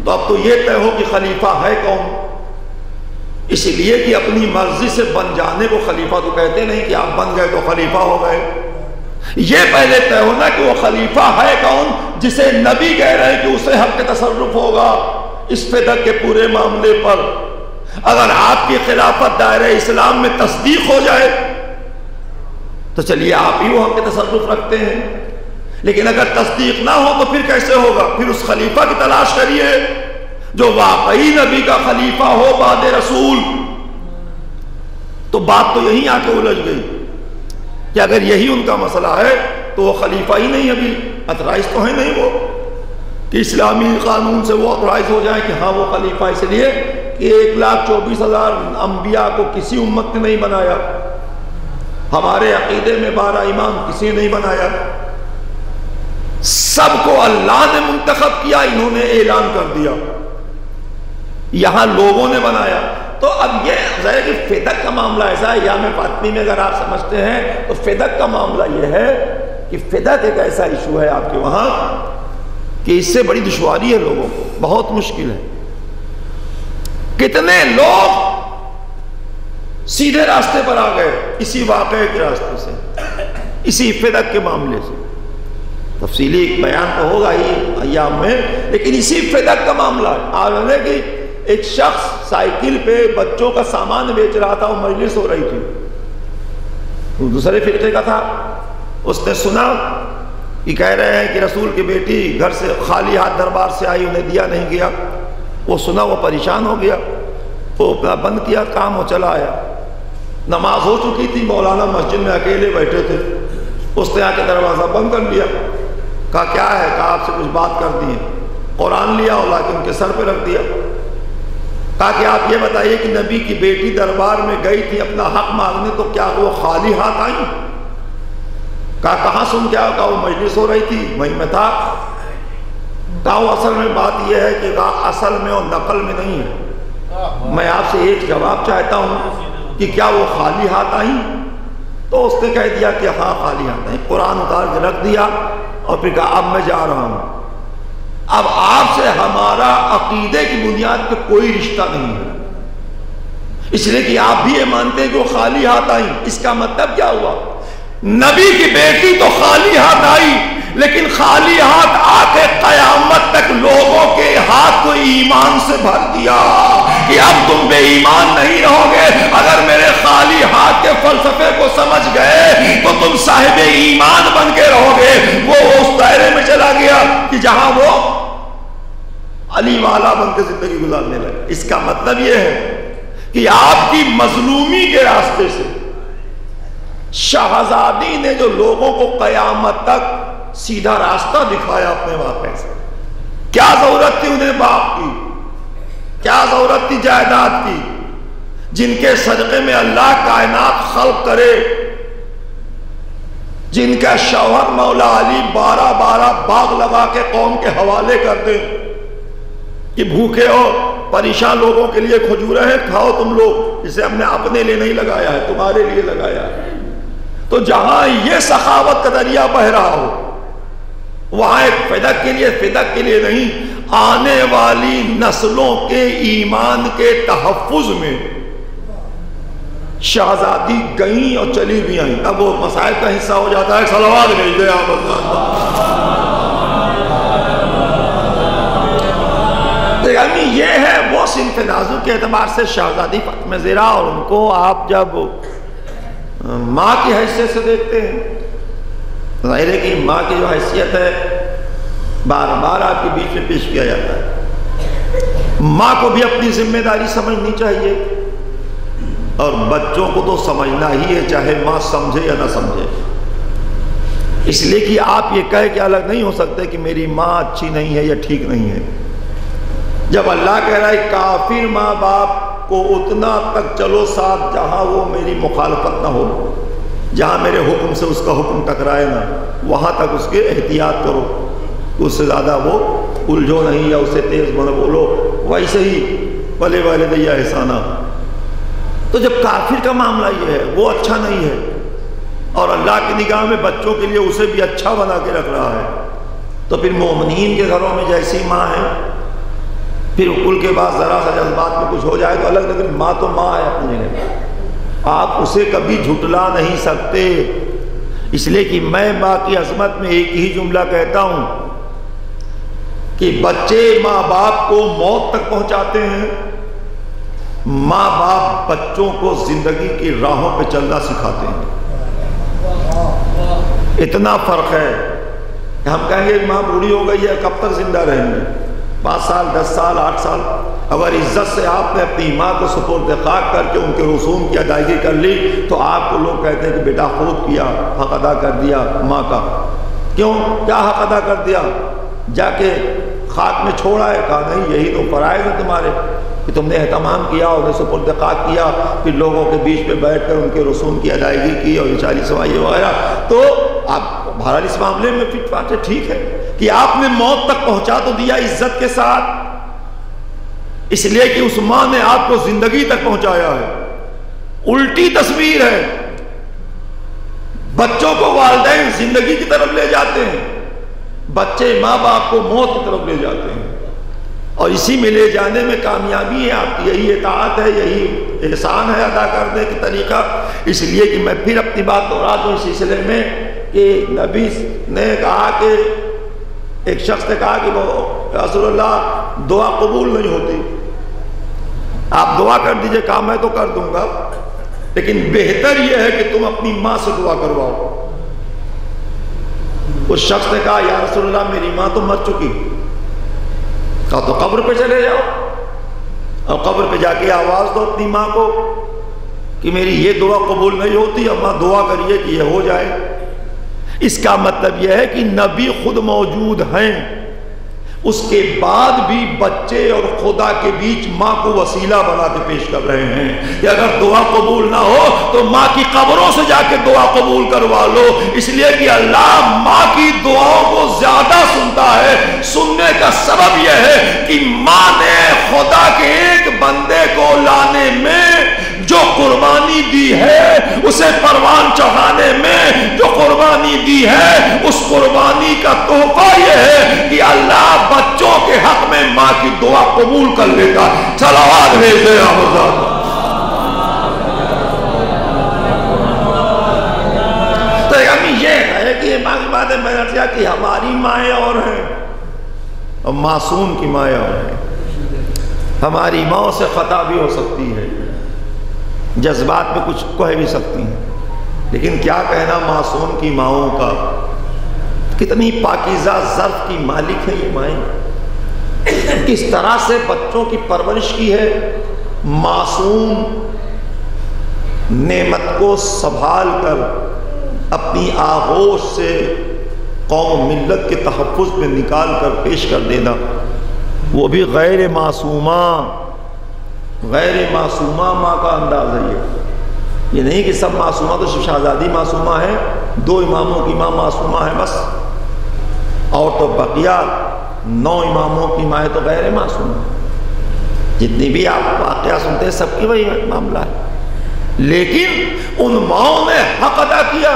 तो अब तो ये तय हो कि खलीफा है कौन। इसलिए कि अपनी मर्ज़ी से बन जाने को खलीफा तो कहते नहीं कि आप बन गए तो खलीफा हो गए। ये पहले तय होना कि वो खलीफा है कौन, जिसे नबी कह रहे हैं कि उसे हक तसरुफ होगा इस फिदक के पूरे मामले पर। अगर आपकी खिलाफत दायरे इस्लाम में तस्दीक हो जाए तो चलिए आप ही वो हक तसरुफ रखते हैं। लेकिन अगर तस्दीक ना हो तो फिर कैसे होगा? फिर उस खलीफा की तलाश करिए, जो वाकई नबी का खलीफा हो, बाद रसूल। तो बात तो यही आके उलझ गई कि अगर यही उनका मसला है तो वो खलीफा ही नहीं अभी। अतराइज तो है नहीं वो। कि इस्लामी कानून से वो अतराइज हो जाए कि हाँ वो खलीफा इसलिए कि एक लाख चौबीस हज़ार अम्बिया को किसी उम्मत ने नहीं बनाया। हमारे अकीदे में बारह इमाम किसी ने नहीं बनाया। सबको अल्लाह ने मुंतखब किया, इन्होंने ऐलान कर दिया। यहाँ लोगों ने बनाया। तो अब ये है कि फिदक का मामला ऐसा है या मैं फातमी में अगर आप समझते हैं तो फिदक का मामला यह है कि फिदक एक ऐसा इशू है आपके वहाँ कि इससे बड़ी दुश्वारी है लोगों को, बहुत मुश्किल है। कितने लोग सीधे रास्ते पर आ गए, इसी वाक़े के रास्ते से, इसी फिदक के मामले से। तफसीली बयान तो होगा ही अयाम में, लेकिन इसी फिदक का मामला है। कि एक शख्स साइकिल पे बच्चों का सामान बेच रहा था और मजलिस हो रही थी। दूसरे फिरके का था। उसने सुना कि कह रहे हैं कि रसूल की बेटी घर से खाली हाथ दरबार से आई, उन्हें दिया नहीं गया। वो सुना, वो परेशान हो गया। वो बंद किया, काम वो चला आया। नमाज़ हो चुकी थी, मौलाना मस्जिद में अकेले बैठे थे। उसने आके दरवाज़ा बंद कर लिया। कहा, क्या है? कहा, आपसे कुछ बात कर दी है। कुरान लिया और लाके उनके सर पे रख दिया। कहा कि, आप ये बताइए कि नबी की बेटी दरबार में गई थी, अपना हक मांगने तो क्या वो खाली हाथ आई? कहा, कहाँ सुन क्या कहा, वो मजलिस हो रही थी, वहीं में था। कहा असल में बात यह है कि असल में और नकल में नहीं है। मैं आपसे एक जवाब चाहता हूँ। कि क्या वो खाली हाथ आई? तो उसने कह दिया कि हाँ खाली हाथ आई। कुरान उतार के रख दिया और फिर कहा, अब मैं जा रहा हूँ। अब आपसे हमारा अकीदे की बुनियाद पे कोई रिश्ता नहीं है। इसलिए कि आप भी ये मानते हैं कि वो खाली हाथ आई। इसका मतलब क्या हुआ? नबी की बेटी तो खाली हाथ आई, लेकिन खाली हाथ आके कयामत तक लोगों के हाथ को ईमान से भर दिया। कि अब तुम बेईमान नहीं रहोगे। अगर मेरे खाली हाथ के फलसफे को समझ गए तो तुम साहिब ईमान बन के रहोगे। वो उस दायरे में चला गया कि जहाँ वो अली वाला बन के ज़िंदगी गुजारने लगे। इसका मतलब यह है कि आपकी मजलूमी के रास्ते से शाहजादी ने जो लोगों को कयामत तक सीधा रास्ता दिखाया अपने वापे से क्या ज़रूरत थी उन्हें बाप की? क्या ज़रूरत थी जायदाद की? जिनके सदक़े में अल्लाह कायनात खल करे, जिनका शौहर मौला अली बारह बारह बाग लगा के कौम के हवाले कर दे, कि भूखे हो परेशान लोगों के लिए खजूरे हैं, खाओ तुम लोग, इसे हमने अपने लिए नहीं लगाया है, तुम्हारे लिए लगाया है। तो जहाँ ये सखावत का दरिया बह रहा हो, वहाँ एक फिदक के लिए, फिदक के लिए नहीं आने वाली नस्लों के ईमान के तहफ़ुज में शहजादी गई और चली भी आई। अब वो मसाइल का हिस्सा हो जाता है, सलवाद भेज दे आप ये है वो सिंफ के अतबार से शहजादी फतम ज़रा और उनको आप जब माँ की हैसियत से देखते हैं, ज़ाहिर है कि माँ की जो हैसियत है बार बार आपके बीच में पेश किया जाता है। माँ को भी अपनी ज़िम्मेदारी समझनी चाहिए। और बच्चों को तो समझना ही है, चाहे माँ समझे या ना समझे। इसलिए कि आप ये कह के अलग नहीं हो सकते कि मेरी माँ अच्छी नहीं है या ठीक नहीं है। जब अल्लाह कह रहा है, काफिर माँ बाप को उतना तक चलो साथ जहाँ वो मेरी मुखालफत ना हो। जहाँ मेरे हुक्म से उसका हुक्म टकराए ना। वहाँ तक उसके एहतियात करो। उससे ज़्यादा वो उलझो नहीं या उससे तेज़ मन बोलो। वैसे ही पले वाले दैया एहसाना तो जब काफिर का मामला ये है, वो अच्छा नहीं है। और अल्लाह की निगाह में बच्चों के लिए उसे भी अच्छा बना के रख रहा है। तो फिर मोमनीन के घरों में जैसी माँ है, फिर कुल के बाद ज़रा सा जज्बात में कुछ हो जाए तो अलग लेकिन माँ तो माँ है अपनी जगह। आप उसे कभी झुटला नहीं सकते। इसलिए कि मैं माँ की अजमत में एक ही जुमला कहता हूँ कि बच्चे माँ बाप को मौत तक पहुंचाते हैं। माँ बाप बच्चों को ज़िंदगी की राहों पे चलना सिखाते हैं। इतना फ़र्क है। कि हम कहेंगे, माँ, बूढ़ी हो गई है, कब तक ज़िंदा रहेंगे? पाँच साल, दस साल, आठ साल। अगर इज़्ज़त से आपने अपनी माँ को सुपुर्द खाक करके उनके रसूम की अदायगी कर ली तो आपको लोग कहते हैं कि, बेटा खुद किया, हक अदा कर दिया माँ का। क्यों? क्या हक अदा कर दिया? जाके खाक में छोड़ा है कहा, नहीं, यही तो फ़राइज है तुम्हारे, कि तुमने अहतमाम किया उन्हें सुपुर्द खाक किया, फिर लोगों के बीच में बैठ कर उनके रसूम की अदायगी की और चालीस वगैरह तो आप बहरहाल इस मामले में फिट फाट ठीक है कि आपने मौत तक पहुँचा तो दिया इज़्ज़त के साथ। इसलिए कि उस माँ ने आपको ज़िंदगी तक पहुँचाया है। उल्टी तस्वीर है। बच्चों को वालदेन ज़िंदगी की तरफ़ ले जाते हैं। बच्चे माँ बाप को मौत की तरफ़ ले जाते हैं। और इसी में ले जाने में कामयाबी है आपकी। यही एतात है, यही एहसान है अदा करने का तरीका। इसलिए कि मैं फिर अपनी बात दोहरा दूँ इस सिलसिले में कि नबी ने कहा कि, एक शख्स ने कहा कि वो रसोल्लाह दुआ कबूल नहीं होती। आप दुआ कर दीजिए, काम मैं तो कर दूँगा। लेकिन बेहतर यह है कि तुम अपनी माँ से दुआ करवाओ। उस शख्स ने कहा, या रसोल्ला मेरी माँ तो मर चुकी कहा तो कब्र पे चले जाओ। और कब्र पे जाके आवाज़ दो अपनी माँ को कि मेरी ये दुआ कबूल नहीं होती, अम्मा दुआ करिए कि ये हो जाए। इसका मतलब यह है कि नबी खुद मौजूद हैं। उसके बाद भी बच्चे और खुदा के बीच माँ को वसीला बना के पेश कर रहे हैं। कि अगर दुआ कबूल ना हो तो माँ की कब्रों से जाके दुआ कबूल करवा लो। इसलिए कि अल्लाह माँ की दुआओं को ज़्यादा सुनता है। सुनने का सबब यह है कि माँ ने खुदा के एक बंदे को लाने में जो कुर्बानी दी है, उसे परवान चढ़ाने में जो कुर्बानी दी है, उस कुर्बानी का तोहफा यह है कि अल्लाह बच्चों के हक में माँ की दुआ कबूल कर लेगा सलावाद भेज दे है कि हमारी माए और हैं, और मासूम की और हैं। हमारी माओ से खता भी हो सकती है। जज्बात में कुछ कह भी सकती हैं। लेकिन क्या कहना मासूम की माओ का? कितनी पाकिजा जर्फ की मालिक है ये माए। किस तरह से बच्चों की परवरिश की है? मासूम नेमत को संभाल कर अपनी आगोश से कौम मिलत के तहफ़ में निकाल कर पेश कर देना। वो भी गैर मासूमा गैर मासूमा माँ का अंदाज है ये। ये नहीं कि सब मासूमा तो शहजादी मासूमा है, दो इमामों की माँ मासूमा है बस। और तो बकिया नौ इमामों की माँ तो गैर मासूमा। जितनी भी आप वाक़ सुनते हैं, सबकी वही मामला है। लेकिन उन माओ ने हक अदा किया,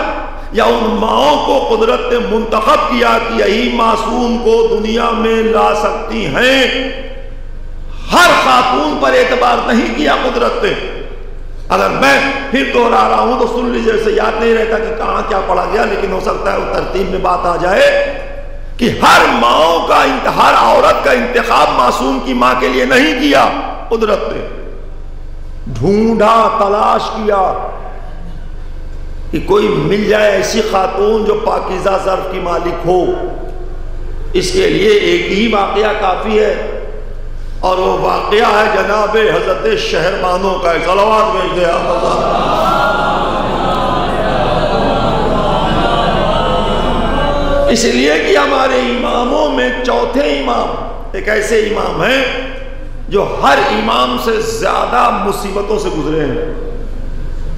या उन माओ को कुदरत ने मुंतखब किया कि यही मासूम को दुनिया में ला सकती हैं। हर खातून पर एतबार नहीं किया कुदरत ने। अगर मैं फिर दोहरा रहा हूँ तो सुन लीजिए से याद नहीं रहता कि कहाँ क्या पढ़ा गया, लेकिन हो सकता है वो तरतीब में बात आ जाए कि हर माओ का हर औरत का इंतखाब मासूम की माँ के लिए नहीं किया कुदरत ने। ढूंढा, तलाश किया कि कोई मिल जाए ऐसी खातून जो पाकिजा जर्फ की मालिक हो। इसके लिए एक ही वाकया काफ़ी है। और वो वाक़ है जनाब हज़रत शहरमानों का सलावाद भेज दे इसलिए कि हमारे इमामों में चौथे इमाम, एक ऐसे इमाम हैं जो हर इमाम से ज़्यादा मुसीबतों से गुजरे हैं।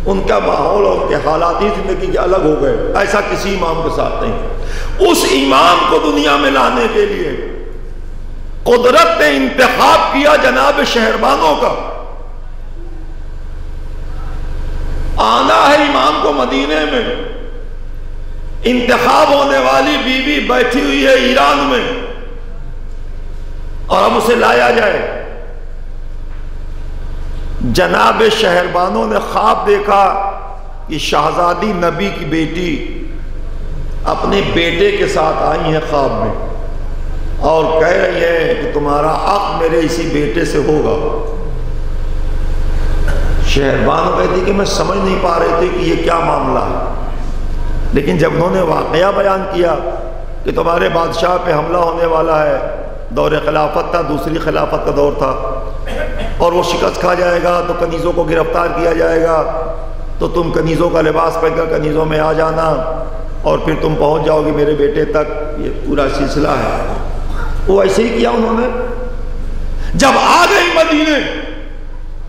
उनका माहौल और उनके हालात ही ज़िंदगी के अलग हो गए, ऐसा किसी इमाम के साथ नहीं। उस इमाम को दुनिया में लाने के लिए कुदरत ने इंतखाब किया जनाब शहरबानों का। आना है इमाम को मदीने में। इंतखाब होने वाली बीवी बैठी हुई है ईरान में। और अब उसे लाया जाए। जनाब शहरबानों ने ख्वाब देखा कि शहजादी नबी की बेटी अपने बेटे के साथ आई है ख्वाब में और कह रही है तुम्हारा अक मेरे इसी बेटे से होगा। शहरबान कहती कि मैं समझ नहीं पा रही थी कि ये क्या मामला है। लेकिन जब उन्होंने वाकया बयान किया कि तुम्हारे बादशाह पे हमला होने वाला है, दौर खिलाफत था, दूसरी खिलाफत का दौर था, और वो शिकस्त खा जाएगा तो कनीज़ों को गिरफ़्तार किया जाएगा तो तुम कनीज़ों का लिबास पहनकर कनीज़ों में आ जाना, और फिर तुम पहुँच जाओगे मेरे बेटे तक। ये पूरा सिलसिला है। वो ऐसे ही किया उन्होंने। जब आ गई मदीने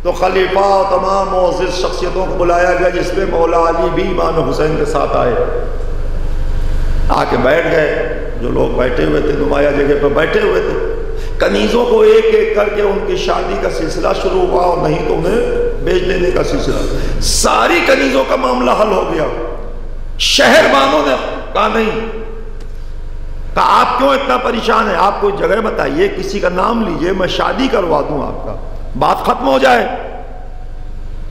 तो खलीफा और तमाम मोजिज शख्सियतों को बुलाया गया, जिसमें मौला अली भी इमाम हुसैन के साथ आए। आके बैठ गए। जो लोग बैठे हुए थे, नुमाया जगह पर बैठे हुए थे। कनीज़ों को एक एक करके उनकी शादी का सिलसिला शुरू हुआ और नहीं तो उन्हें बेच देने का सिलसिला। सारी कनीज़ों का मामला हल हो गया। शहर वालों ने कहा, नहीं कहा आप क्यों इतना परेशान है? आप कोई जगह बताइए, किसी का नाम लीजिए, मैं शादी करवा दूँ आपका। बात खत्म हो जाए।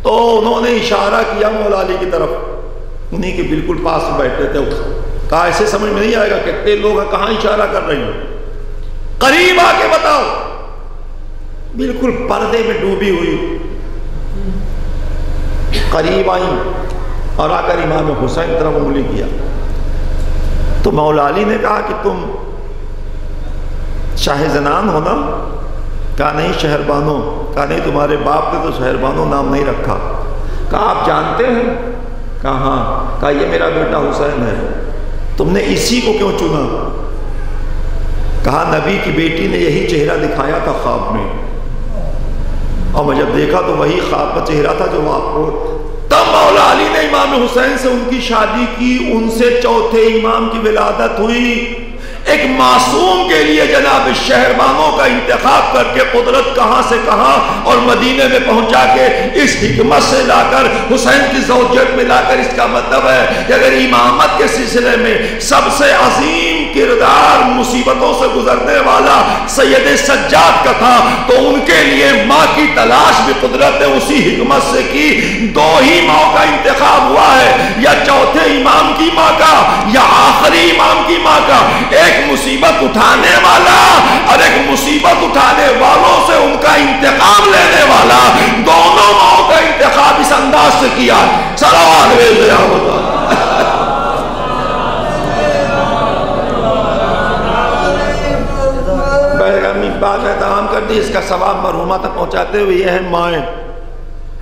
तो उन्होंने इशारा किया मौला अली की तरफ़। उन्हीं के बिल्कुल पास बैठे थे। कहा, ऐसे समझ में नहीं आएगा कितने लोग हैं, कहाँ इशारा कर रही हो? करीब आके बताओ। बिल्कुल पर्दे में डूबी हुई। करीब आई और आकर इमाम हुसैन तरफ़ उंगली किया। तो मौला अली ने कहा कि तुम शाह जनान हो ना? कहा, नहीं शहरबानो, कहा, नहीं, तुम्हारे बाप ने तो शहरबानो नाम नहीं रखा। कहा, आप जानते हैं? कहा हाँ। कहा, ये मेरा बेटा हुसैन है। तुमने इसी को क्यों चुना? कहा, नबी की बेटी ने यही चेहरा दिखाया था ख्वाब में। और मैं जब देखा तो वही ख्वाब का चेहरा था जो आपको तब इमाम हुसैन से उनकी शादी की, उनसे चौथे इमाम की विलादत हुई। एक मासूम के लिए जनाब शहरबानों का इंतखब करके कुदरत कहाँ से कहाँ और मदीने में पहुँचा के इस हिकमत से लाकर, हुसैन की जौजत में लाकर इसका मतलब है कि अगर इमामत के सिलसिले में सबसे अजीम किरदार मुसीबतों से गुजरने वाला सैयद सज्जाद का था तो उनके लिए माँ की तलाश भी कुदरत ने उसी हिकमत से की। दो ही माँ का इंतखब हुआ है, या चौथे इमाम की माँ का, या आखिरी इमाम की माँ का। एक मुसीबत उठाने वाला और एक मुसीबत उठाने वालों से उनका इंतकाम लेने वाला। दोनों माओ का इंतखाब इस अंदाज से किया। सलावाल एहतमाम कर इसका सवाब मरहुमा तक पहुँचाते हुए यह है माएँ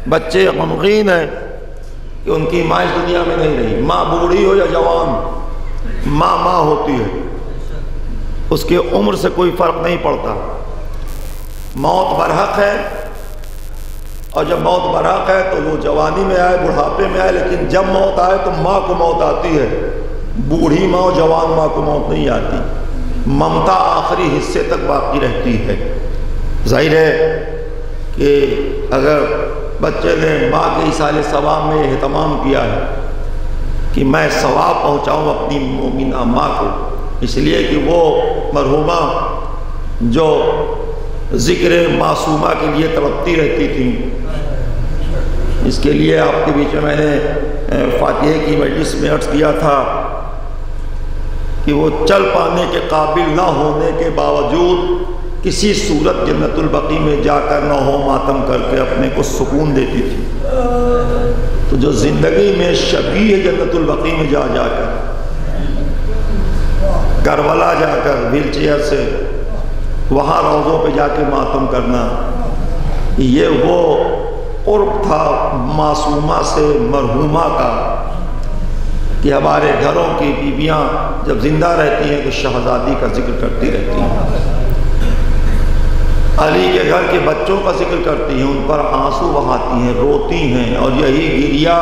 बच्चे गमगीन हैं कि उनकी माँ इस दुनिया में नहीं रही। माँ बूढ़ी हो या जवान, माँ माँ होती है। उसके उम्र से कोई फ़र्क नहीं पड़ता। मौत बरहक है, और जब मौत बरहक है तो वो जवानी में आए, बुढ़ापे में आए, लेकिन जब मौत आए तो माँ को मौत आती है। बूढ़ी माँ जवान माँ को मौत नहीं आती। ममता आखिरी हिस्से तक बाकी रहती है। ज़ाहिर है कि अगर बच्चे ने माँ के इसाले सवाब में अहतमाम किया है कि मैं सवाब पहुँचाऊँ अपनी मोमिना माँ को, इसलिए कि वो मरहुमा जो ज़िक्र मासूमा के लिए तड़पती रहती थी, इसके लिए आपके बीच में मैंने फातिह की मजलिस में अर्ज़ किया था कि वो चल पाने के काबिल ना होने के बावजूद किसी सूरत जन्नतुलबकी में जाकर न हो मातम करके अपने को सुकून देती थी। तो जो ज़िंदगी में शबी है जन्नतुलबकी में जा जाकर, करबला जाकर व्हील चेयर से वहाँ रोज़ों पे जाके मातम करना, ये वो उर्फ़ था मासूमा से मरहुमा का कि हमारे घरों की बीवियाँ जब ज़िंदा रहती हैं तो शहज़ादी का ज़िक्र करती रहती हैं। अली के घर के बच्चों का ज़िक्र करती हैं, उन पर आँसू बहाती हैं, रोती हैं और यही गिरिया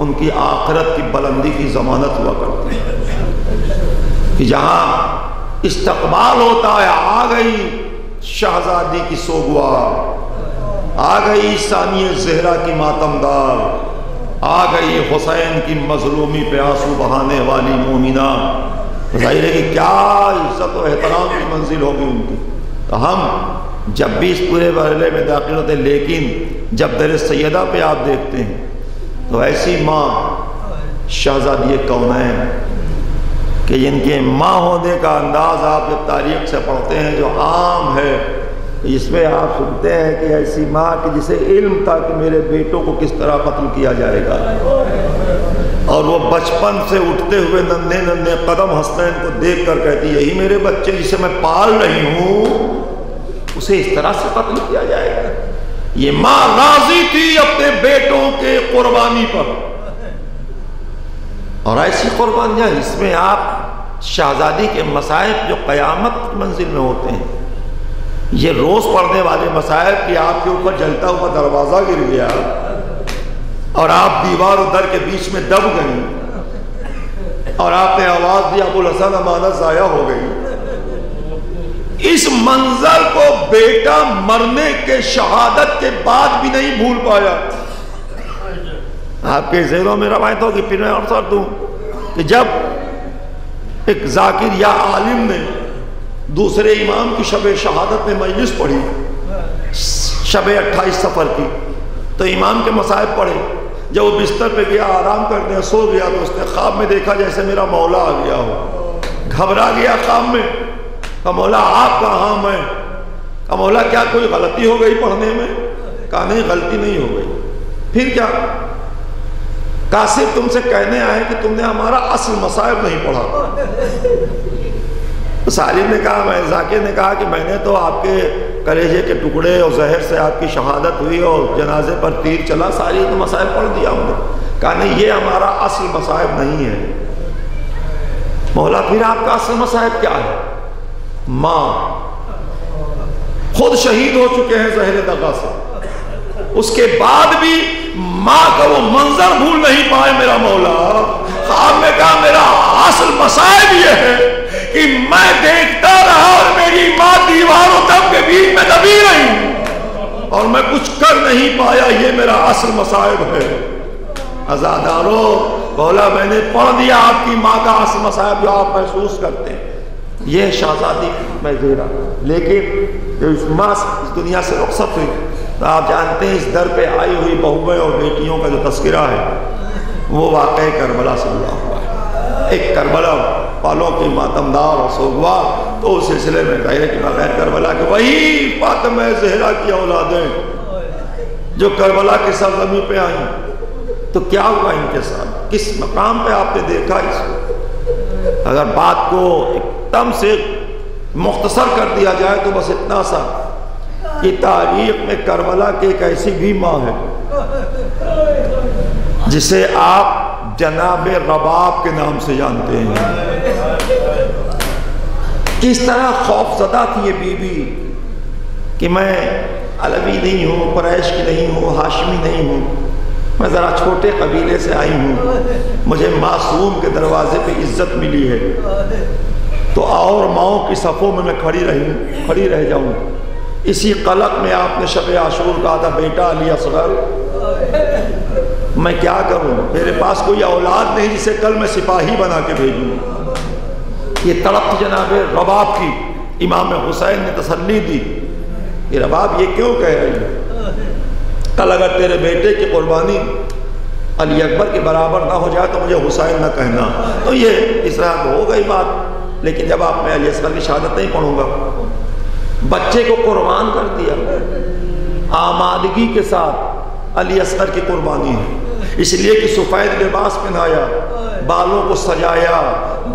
उनकी आखरत की बुलंदी की जमानत हुआ करती है। कि जहाँ इस्तकबाल होता है, आ गई शहजादी की सोगवार, आ गई सानिय जहरा की मातमदार, आ गई हुसैन की मजलूमी पे आँसू बहाने वाली मोमिना। ज़ाहिर है कि क्या इज़्ज़त और एहतराम की मंजिल होगी उनकी। तो हम जब भी इस पूरे मरले में दाखिल होते हैं, लेकिन जब दर सैदा पे आप देखते हैं तो ऐसी माँ शहजादी कौन है कि इनके माँ होने का अंदाज़ आप जब तारीख से पढ़ते हैं, जो आम है इसमें आप सुनते हैं कि ऐसी माँ कि जिसे इल्म था कि मेरे बेटों को किस तरह कत्ल किया जाएगा। और वो बचपन से उठते हुए नन्हे नन्हे कदम हसनैन को देख कर कहती यही मेरे बच्चे जिसे मैं पाल रही हूँ उसे इस तरह से कत्ल किया जाएगा। ये माँ राज़ी थी अपने बेटों के कुर्बानी पर। और ऐसी कुर्बानियाँ इसमें आप शहजादी के मसायब जो क़यामत मंजिल में होते हैं, ये रोज़ पढ़ने वाले मसायब कि आपके ऊपर जलता हुआ दरवाज़ा गिर गया और आप दीवार दर के बीच में दब गई और आपने आवाज़ दी, अबुल हसन, अमानत ज़ाया हो गई। इस मंजर को बेटा मरने के शहादत के बाद भी नहीं भूल पाया। आपके जेरों में रवायत होगी, फिर मैं अवसर दूँ कि जब एक जाकिर या आलिम ने दूसरे इमाम की शब शहादत में मजलिस पढ़ी, शब अट्ठाईस सफ़र की तो इमाम के मसायब पढ़े, जब वो बिस्तर पे गया, आराम करने, सो गया तो उसने ख्वाब में देखा जैसे मेरा मौला आ गया हो। घबरा गया ख्वाब में। का मौला, आप कहाँ मैं का मौला, क्या कोई गलती हो गई पढ़ने में? कहा, नहीं, गलती नहीं हो गई। फिर क्या? कासिर तुमसे कहने आए कि तुमने हमारा असल मसायब नहीं पढ़ा। तो ने कहा, मैं, जाकिर ने कहा कि मैंने तो आपके कलेजे के टुकड़े और जहर से आपकी शहादत हुई और जनाजे पर तीर चला सारी तो मसायब पढ़ दिया हमने कहा, नहीं, ये हमारा असल मसायब नहीं है। मौला, फिर आपका असल मसायब क्या है? माँ। खुद शहीद हो चुके हैं जहर दगा से। उसके बाद भी माँ का वो मंजर भूल नहीं पाए मेरा मौला। खाब में कहा, मेरा असल मसायब ये है कि मैं देखता रहा और मेरी माँ दीवारों तक के बीच में दबी रही। और मैं कुछ कर नहीं पाया, ये मेरा असल मसायब है। अजादारो बोला मैंने पढ़ दिया, आपकी माँ का असल मसायब जो आप महसूस करते हैं। ये शहजादी मैं दे रहा लेकिन इस माँ इस दुनिया से रुखसत हुई तो आप जानते हैं, इस दर पे आई हुई बहुएँ और बेटियों का जो तस्करा है, वो वाक़ करबला से हुआ हुआ है। एक करबला वालों की मातमदार और सोगवा तो उस सिलसिले में कहे कि बगैर करबला के वही फातम जहरा की औलादें, जो करबला की सरजमी पे आई। तो क्या हुआ इनके साथ? किस मकाम पे आपने देखा इसको? अगर बात को एकदम से मुख्तसर कर दिया जाए तो बस इतना सा कि तारीख में करबला की एक ऐसी भी माँ है, जिसे आप जनाब रबाब के नाम से जानते हैं। किस तरह खौफ खौफजदा थी ये बीबी कि मैं अलवी नहीं हूँ, क्रैश की नहीं हूँ, हाशमी नहीं हूँ। मैं ज़रा छोटे कबीले से आई हूँ। मुझे मासूम के दरवाजे पे इज़्ज़त मिली है। तो और माओ की सफ़ों में मैं खड़ी रही, खड़ी रह जाऊँ। इसी कलक में आपने शब आशूर कहा था बेटा अली असगर मैं क्या करूँ? मेरे पास कोई औलाद नहीं जिसे कल मैं सिपाही बना के भेजूँ। ये तड़प जनाब, रबाब की। इमाम हुसैन ने तसल्ली दी। ये रबाब ये क्यों कह रही है? कल अगर तेरे बेटे की कुर्बानी अली अकबर के बराबर ना हो जाए तो मुझे हुसैन ना कहना। तो ये इस तरह हो गई बात। लेकिन जब आप मैं अली असगर की शहादत नहीं पढ़ूँगा, बच्चे को कुर्बान कर दिया। आमादगी के साथ अली असगर की कुर्बानी है। इसलिए कि सफ़ेद लिबास पहनाया, बालों को सजाया,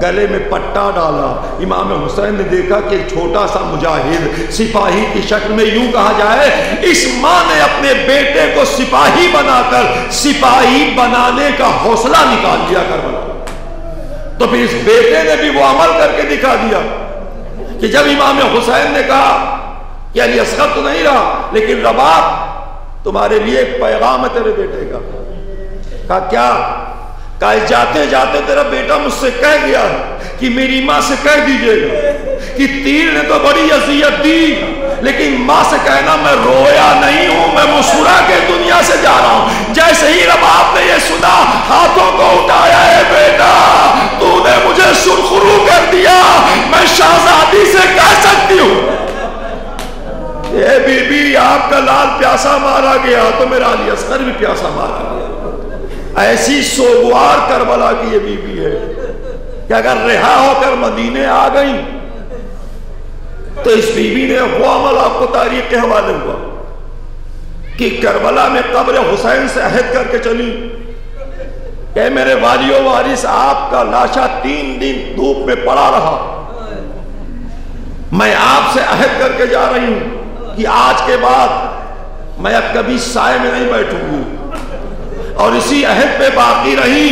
गले में पट्टा डाला। इमाम हुसैन ने देखा कि छोटा सा मुजाहिद सिपाही की शक्ल में यूँ कहा जाए, इस माँ ने अपने बेटे को सिपाही बनाकर, सिपाही बनाने का हौसला निकाल दिया कर बना तो फिर इस बेटे ने भी वो अमल करके दिखा दिया कि जब इमाम हुसैन ने कहा यानी असगर तो नहीं रहा, लेकिन रबाब तुम्हारे लिए एक पैगाम है तेरे बेटे का। कहा, क्या? कहा जाते जाते तेरा बेटा मुझसे कह गया कि मेरी माँ से कह दीजिएगा कि तीर ने तो बड़ी अजियत दी। लेकिन माँ से कहना, मैं रोया नहीं हूँ, मैं मुस्कुरा के दुनिया से जा रहा हूँ। जैसे ही रबाब ने ये सुना, हाथों को उठाया है बेटा, तूने मुझे सुरखुरू कर दिया। मैं शाहजादी से कह सकती हूँ। ये बीबी, आपका लाल प्यासा मारा गया तो मेरा अली असगर भी प्यासा मारा गया। ऐसी सोगवार करबला की ये बीबी है कि अगर रिहा होकर मदीने आ गई तो इस बीबी ने वो अमल आपको तारीख के हवाले हुआ कि करबला में कब्र हुसैन से अहद करके चली। कि मेरे वालियों वारिस, आपका लाशा तीन दिन धूप में पड़ा रहा। मैं आपसे अहद करके जा रही हूँ कि आज के बाद मैं अब कभी साय में नहीं बैठूँगी। और इसी अहद पे बाकी रही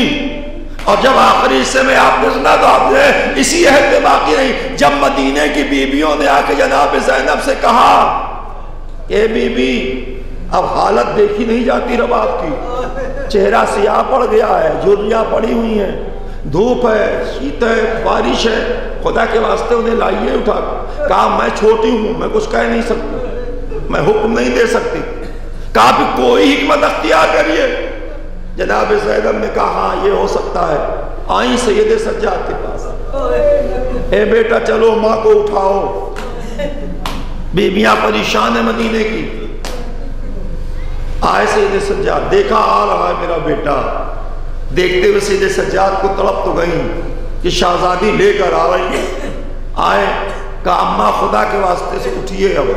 और जब आखिरी हिस्से में आपने सुना तो आपने इसी अहद पे बाकी रही जब मदीने की बीबियों ने आके जनाब जैनब से कहा कि बीबी, अब हालत देखी नहीं जाती रब आपकी। चेहरा सियाह पड़ गया है, झुर्रियाँ पड़ी हुई हैं। धूप है, शीत है, बारिश है। खुदा के वास्ते उन्हें लाइए उठा। कहा, मैं छोटी हूँ, मैं कुछ कह नहीं सकती। मैं हुक्म नहीं दे सकती। कहा कोई हिकमत अख्तियार करिए। जनाब जैदम ने कहा हाँ ये हो सकता है। आई सैद सज्जाद के पास। ए बेटा, चलो, माँ को उठाओ। बीबियाँ परेशान है मदीने की। आए सैद सज्जाद। देखा आ रहा है मेरा बेटा। देखते हुए सीधे सज्जाद को तड़प तो गई कि शाहजादी लेकर आ रही है। आए का अम्मा, खुदा के वास्ते से उठिए अब।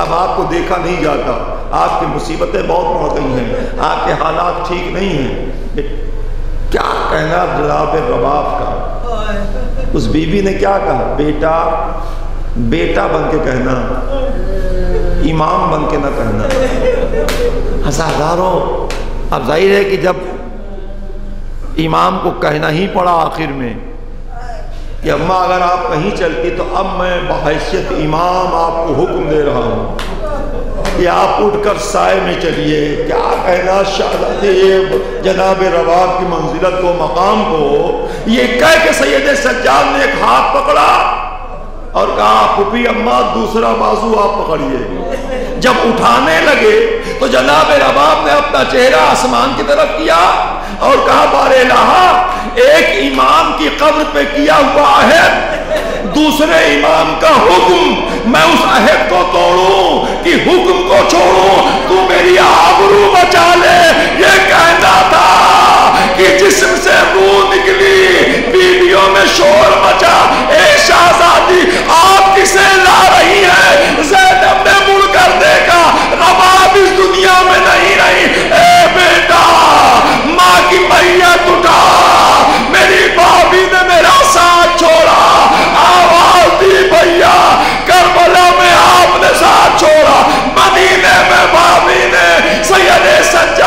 अब आपको देखा नहीं जाता। आपकी मुसीबतें बहुत बढ़ गई हैं। आपके हालात ठीक नहीं हैं। क्या कहना जनाब रबाब का? उस बीबी ने क्या कहा? बेटा बेटा बन के कहना, इमाम बन के ना कहना। हज़ारों, अब ज़ाहिर है कि जब इमाम को कहना ही पड़ा आखिर में कि अम्मा अगर आप कहीं चलती तो अब मैं बहैसियत इमाम आपको हुक्म दे रहा हूँ कि आप उठकर साय में चलिए। क्या कहना शादी जनाब रवाब की मंजिलत को, मकाम को? ये कह के सैद सज्जाद ने एक हाथ पकड़ा और कहा पुपी अम्मा, दूसरा बाजू आप पकड़िए। जब उठाने लगे तो जनाब रबाब ने अपना चेहरा आसमान की तरफ़ किया। और कहा, बारे लहा, एक इमाम की कब्र पे किया हुआ अहद, दूसरे इमाम का हुक्म मैं उस अहद को तोड़ू कि हुक्म को छोड़ू, तू मेरी आबरू बचा ले। ये कहना था कि जिसम से रूह निकली, बीवियों में शोर मचा, ए शाहजादी आप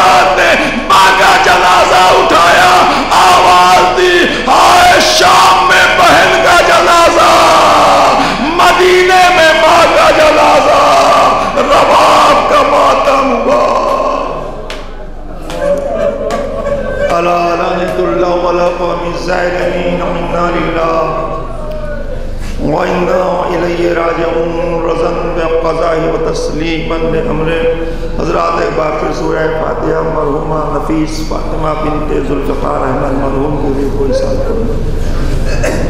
सज्जाद ने माँ जनाजा उठाया। आवाज़ दी, हाय, शाम में बहन का जनाजा मदीने में माँ जनाजा रबाब का मातम हुआ। हजरात एक बार फिर सूरह फातिहा मरहुमा नफीस फातिमा बिनते जुल्फ़ार अहमद मरहूम को भी कोई साल करना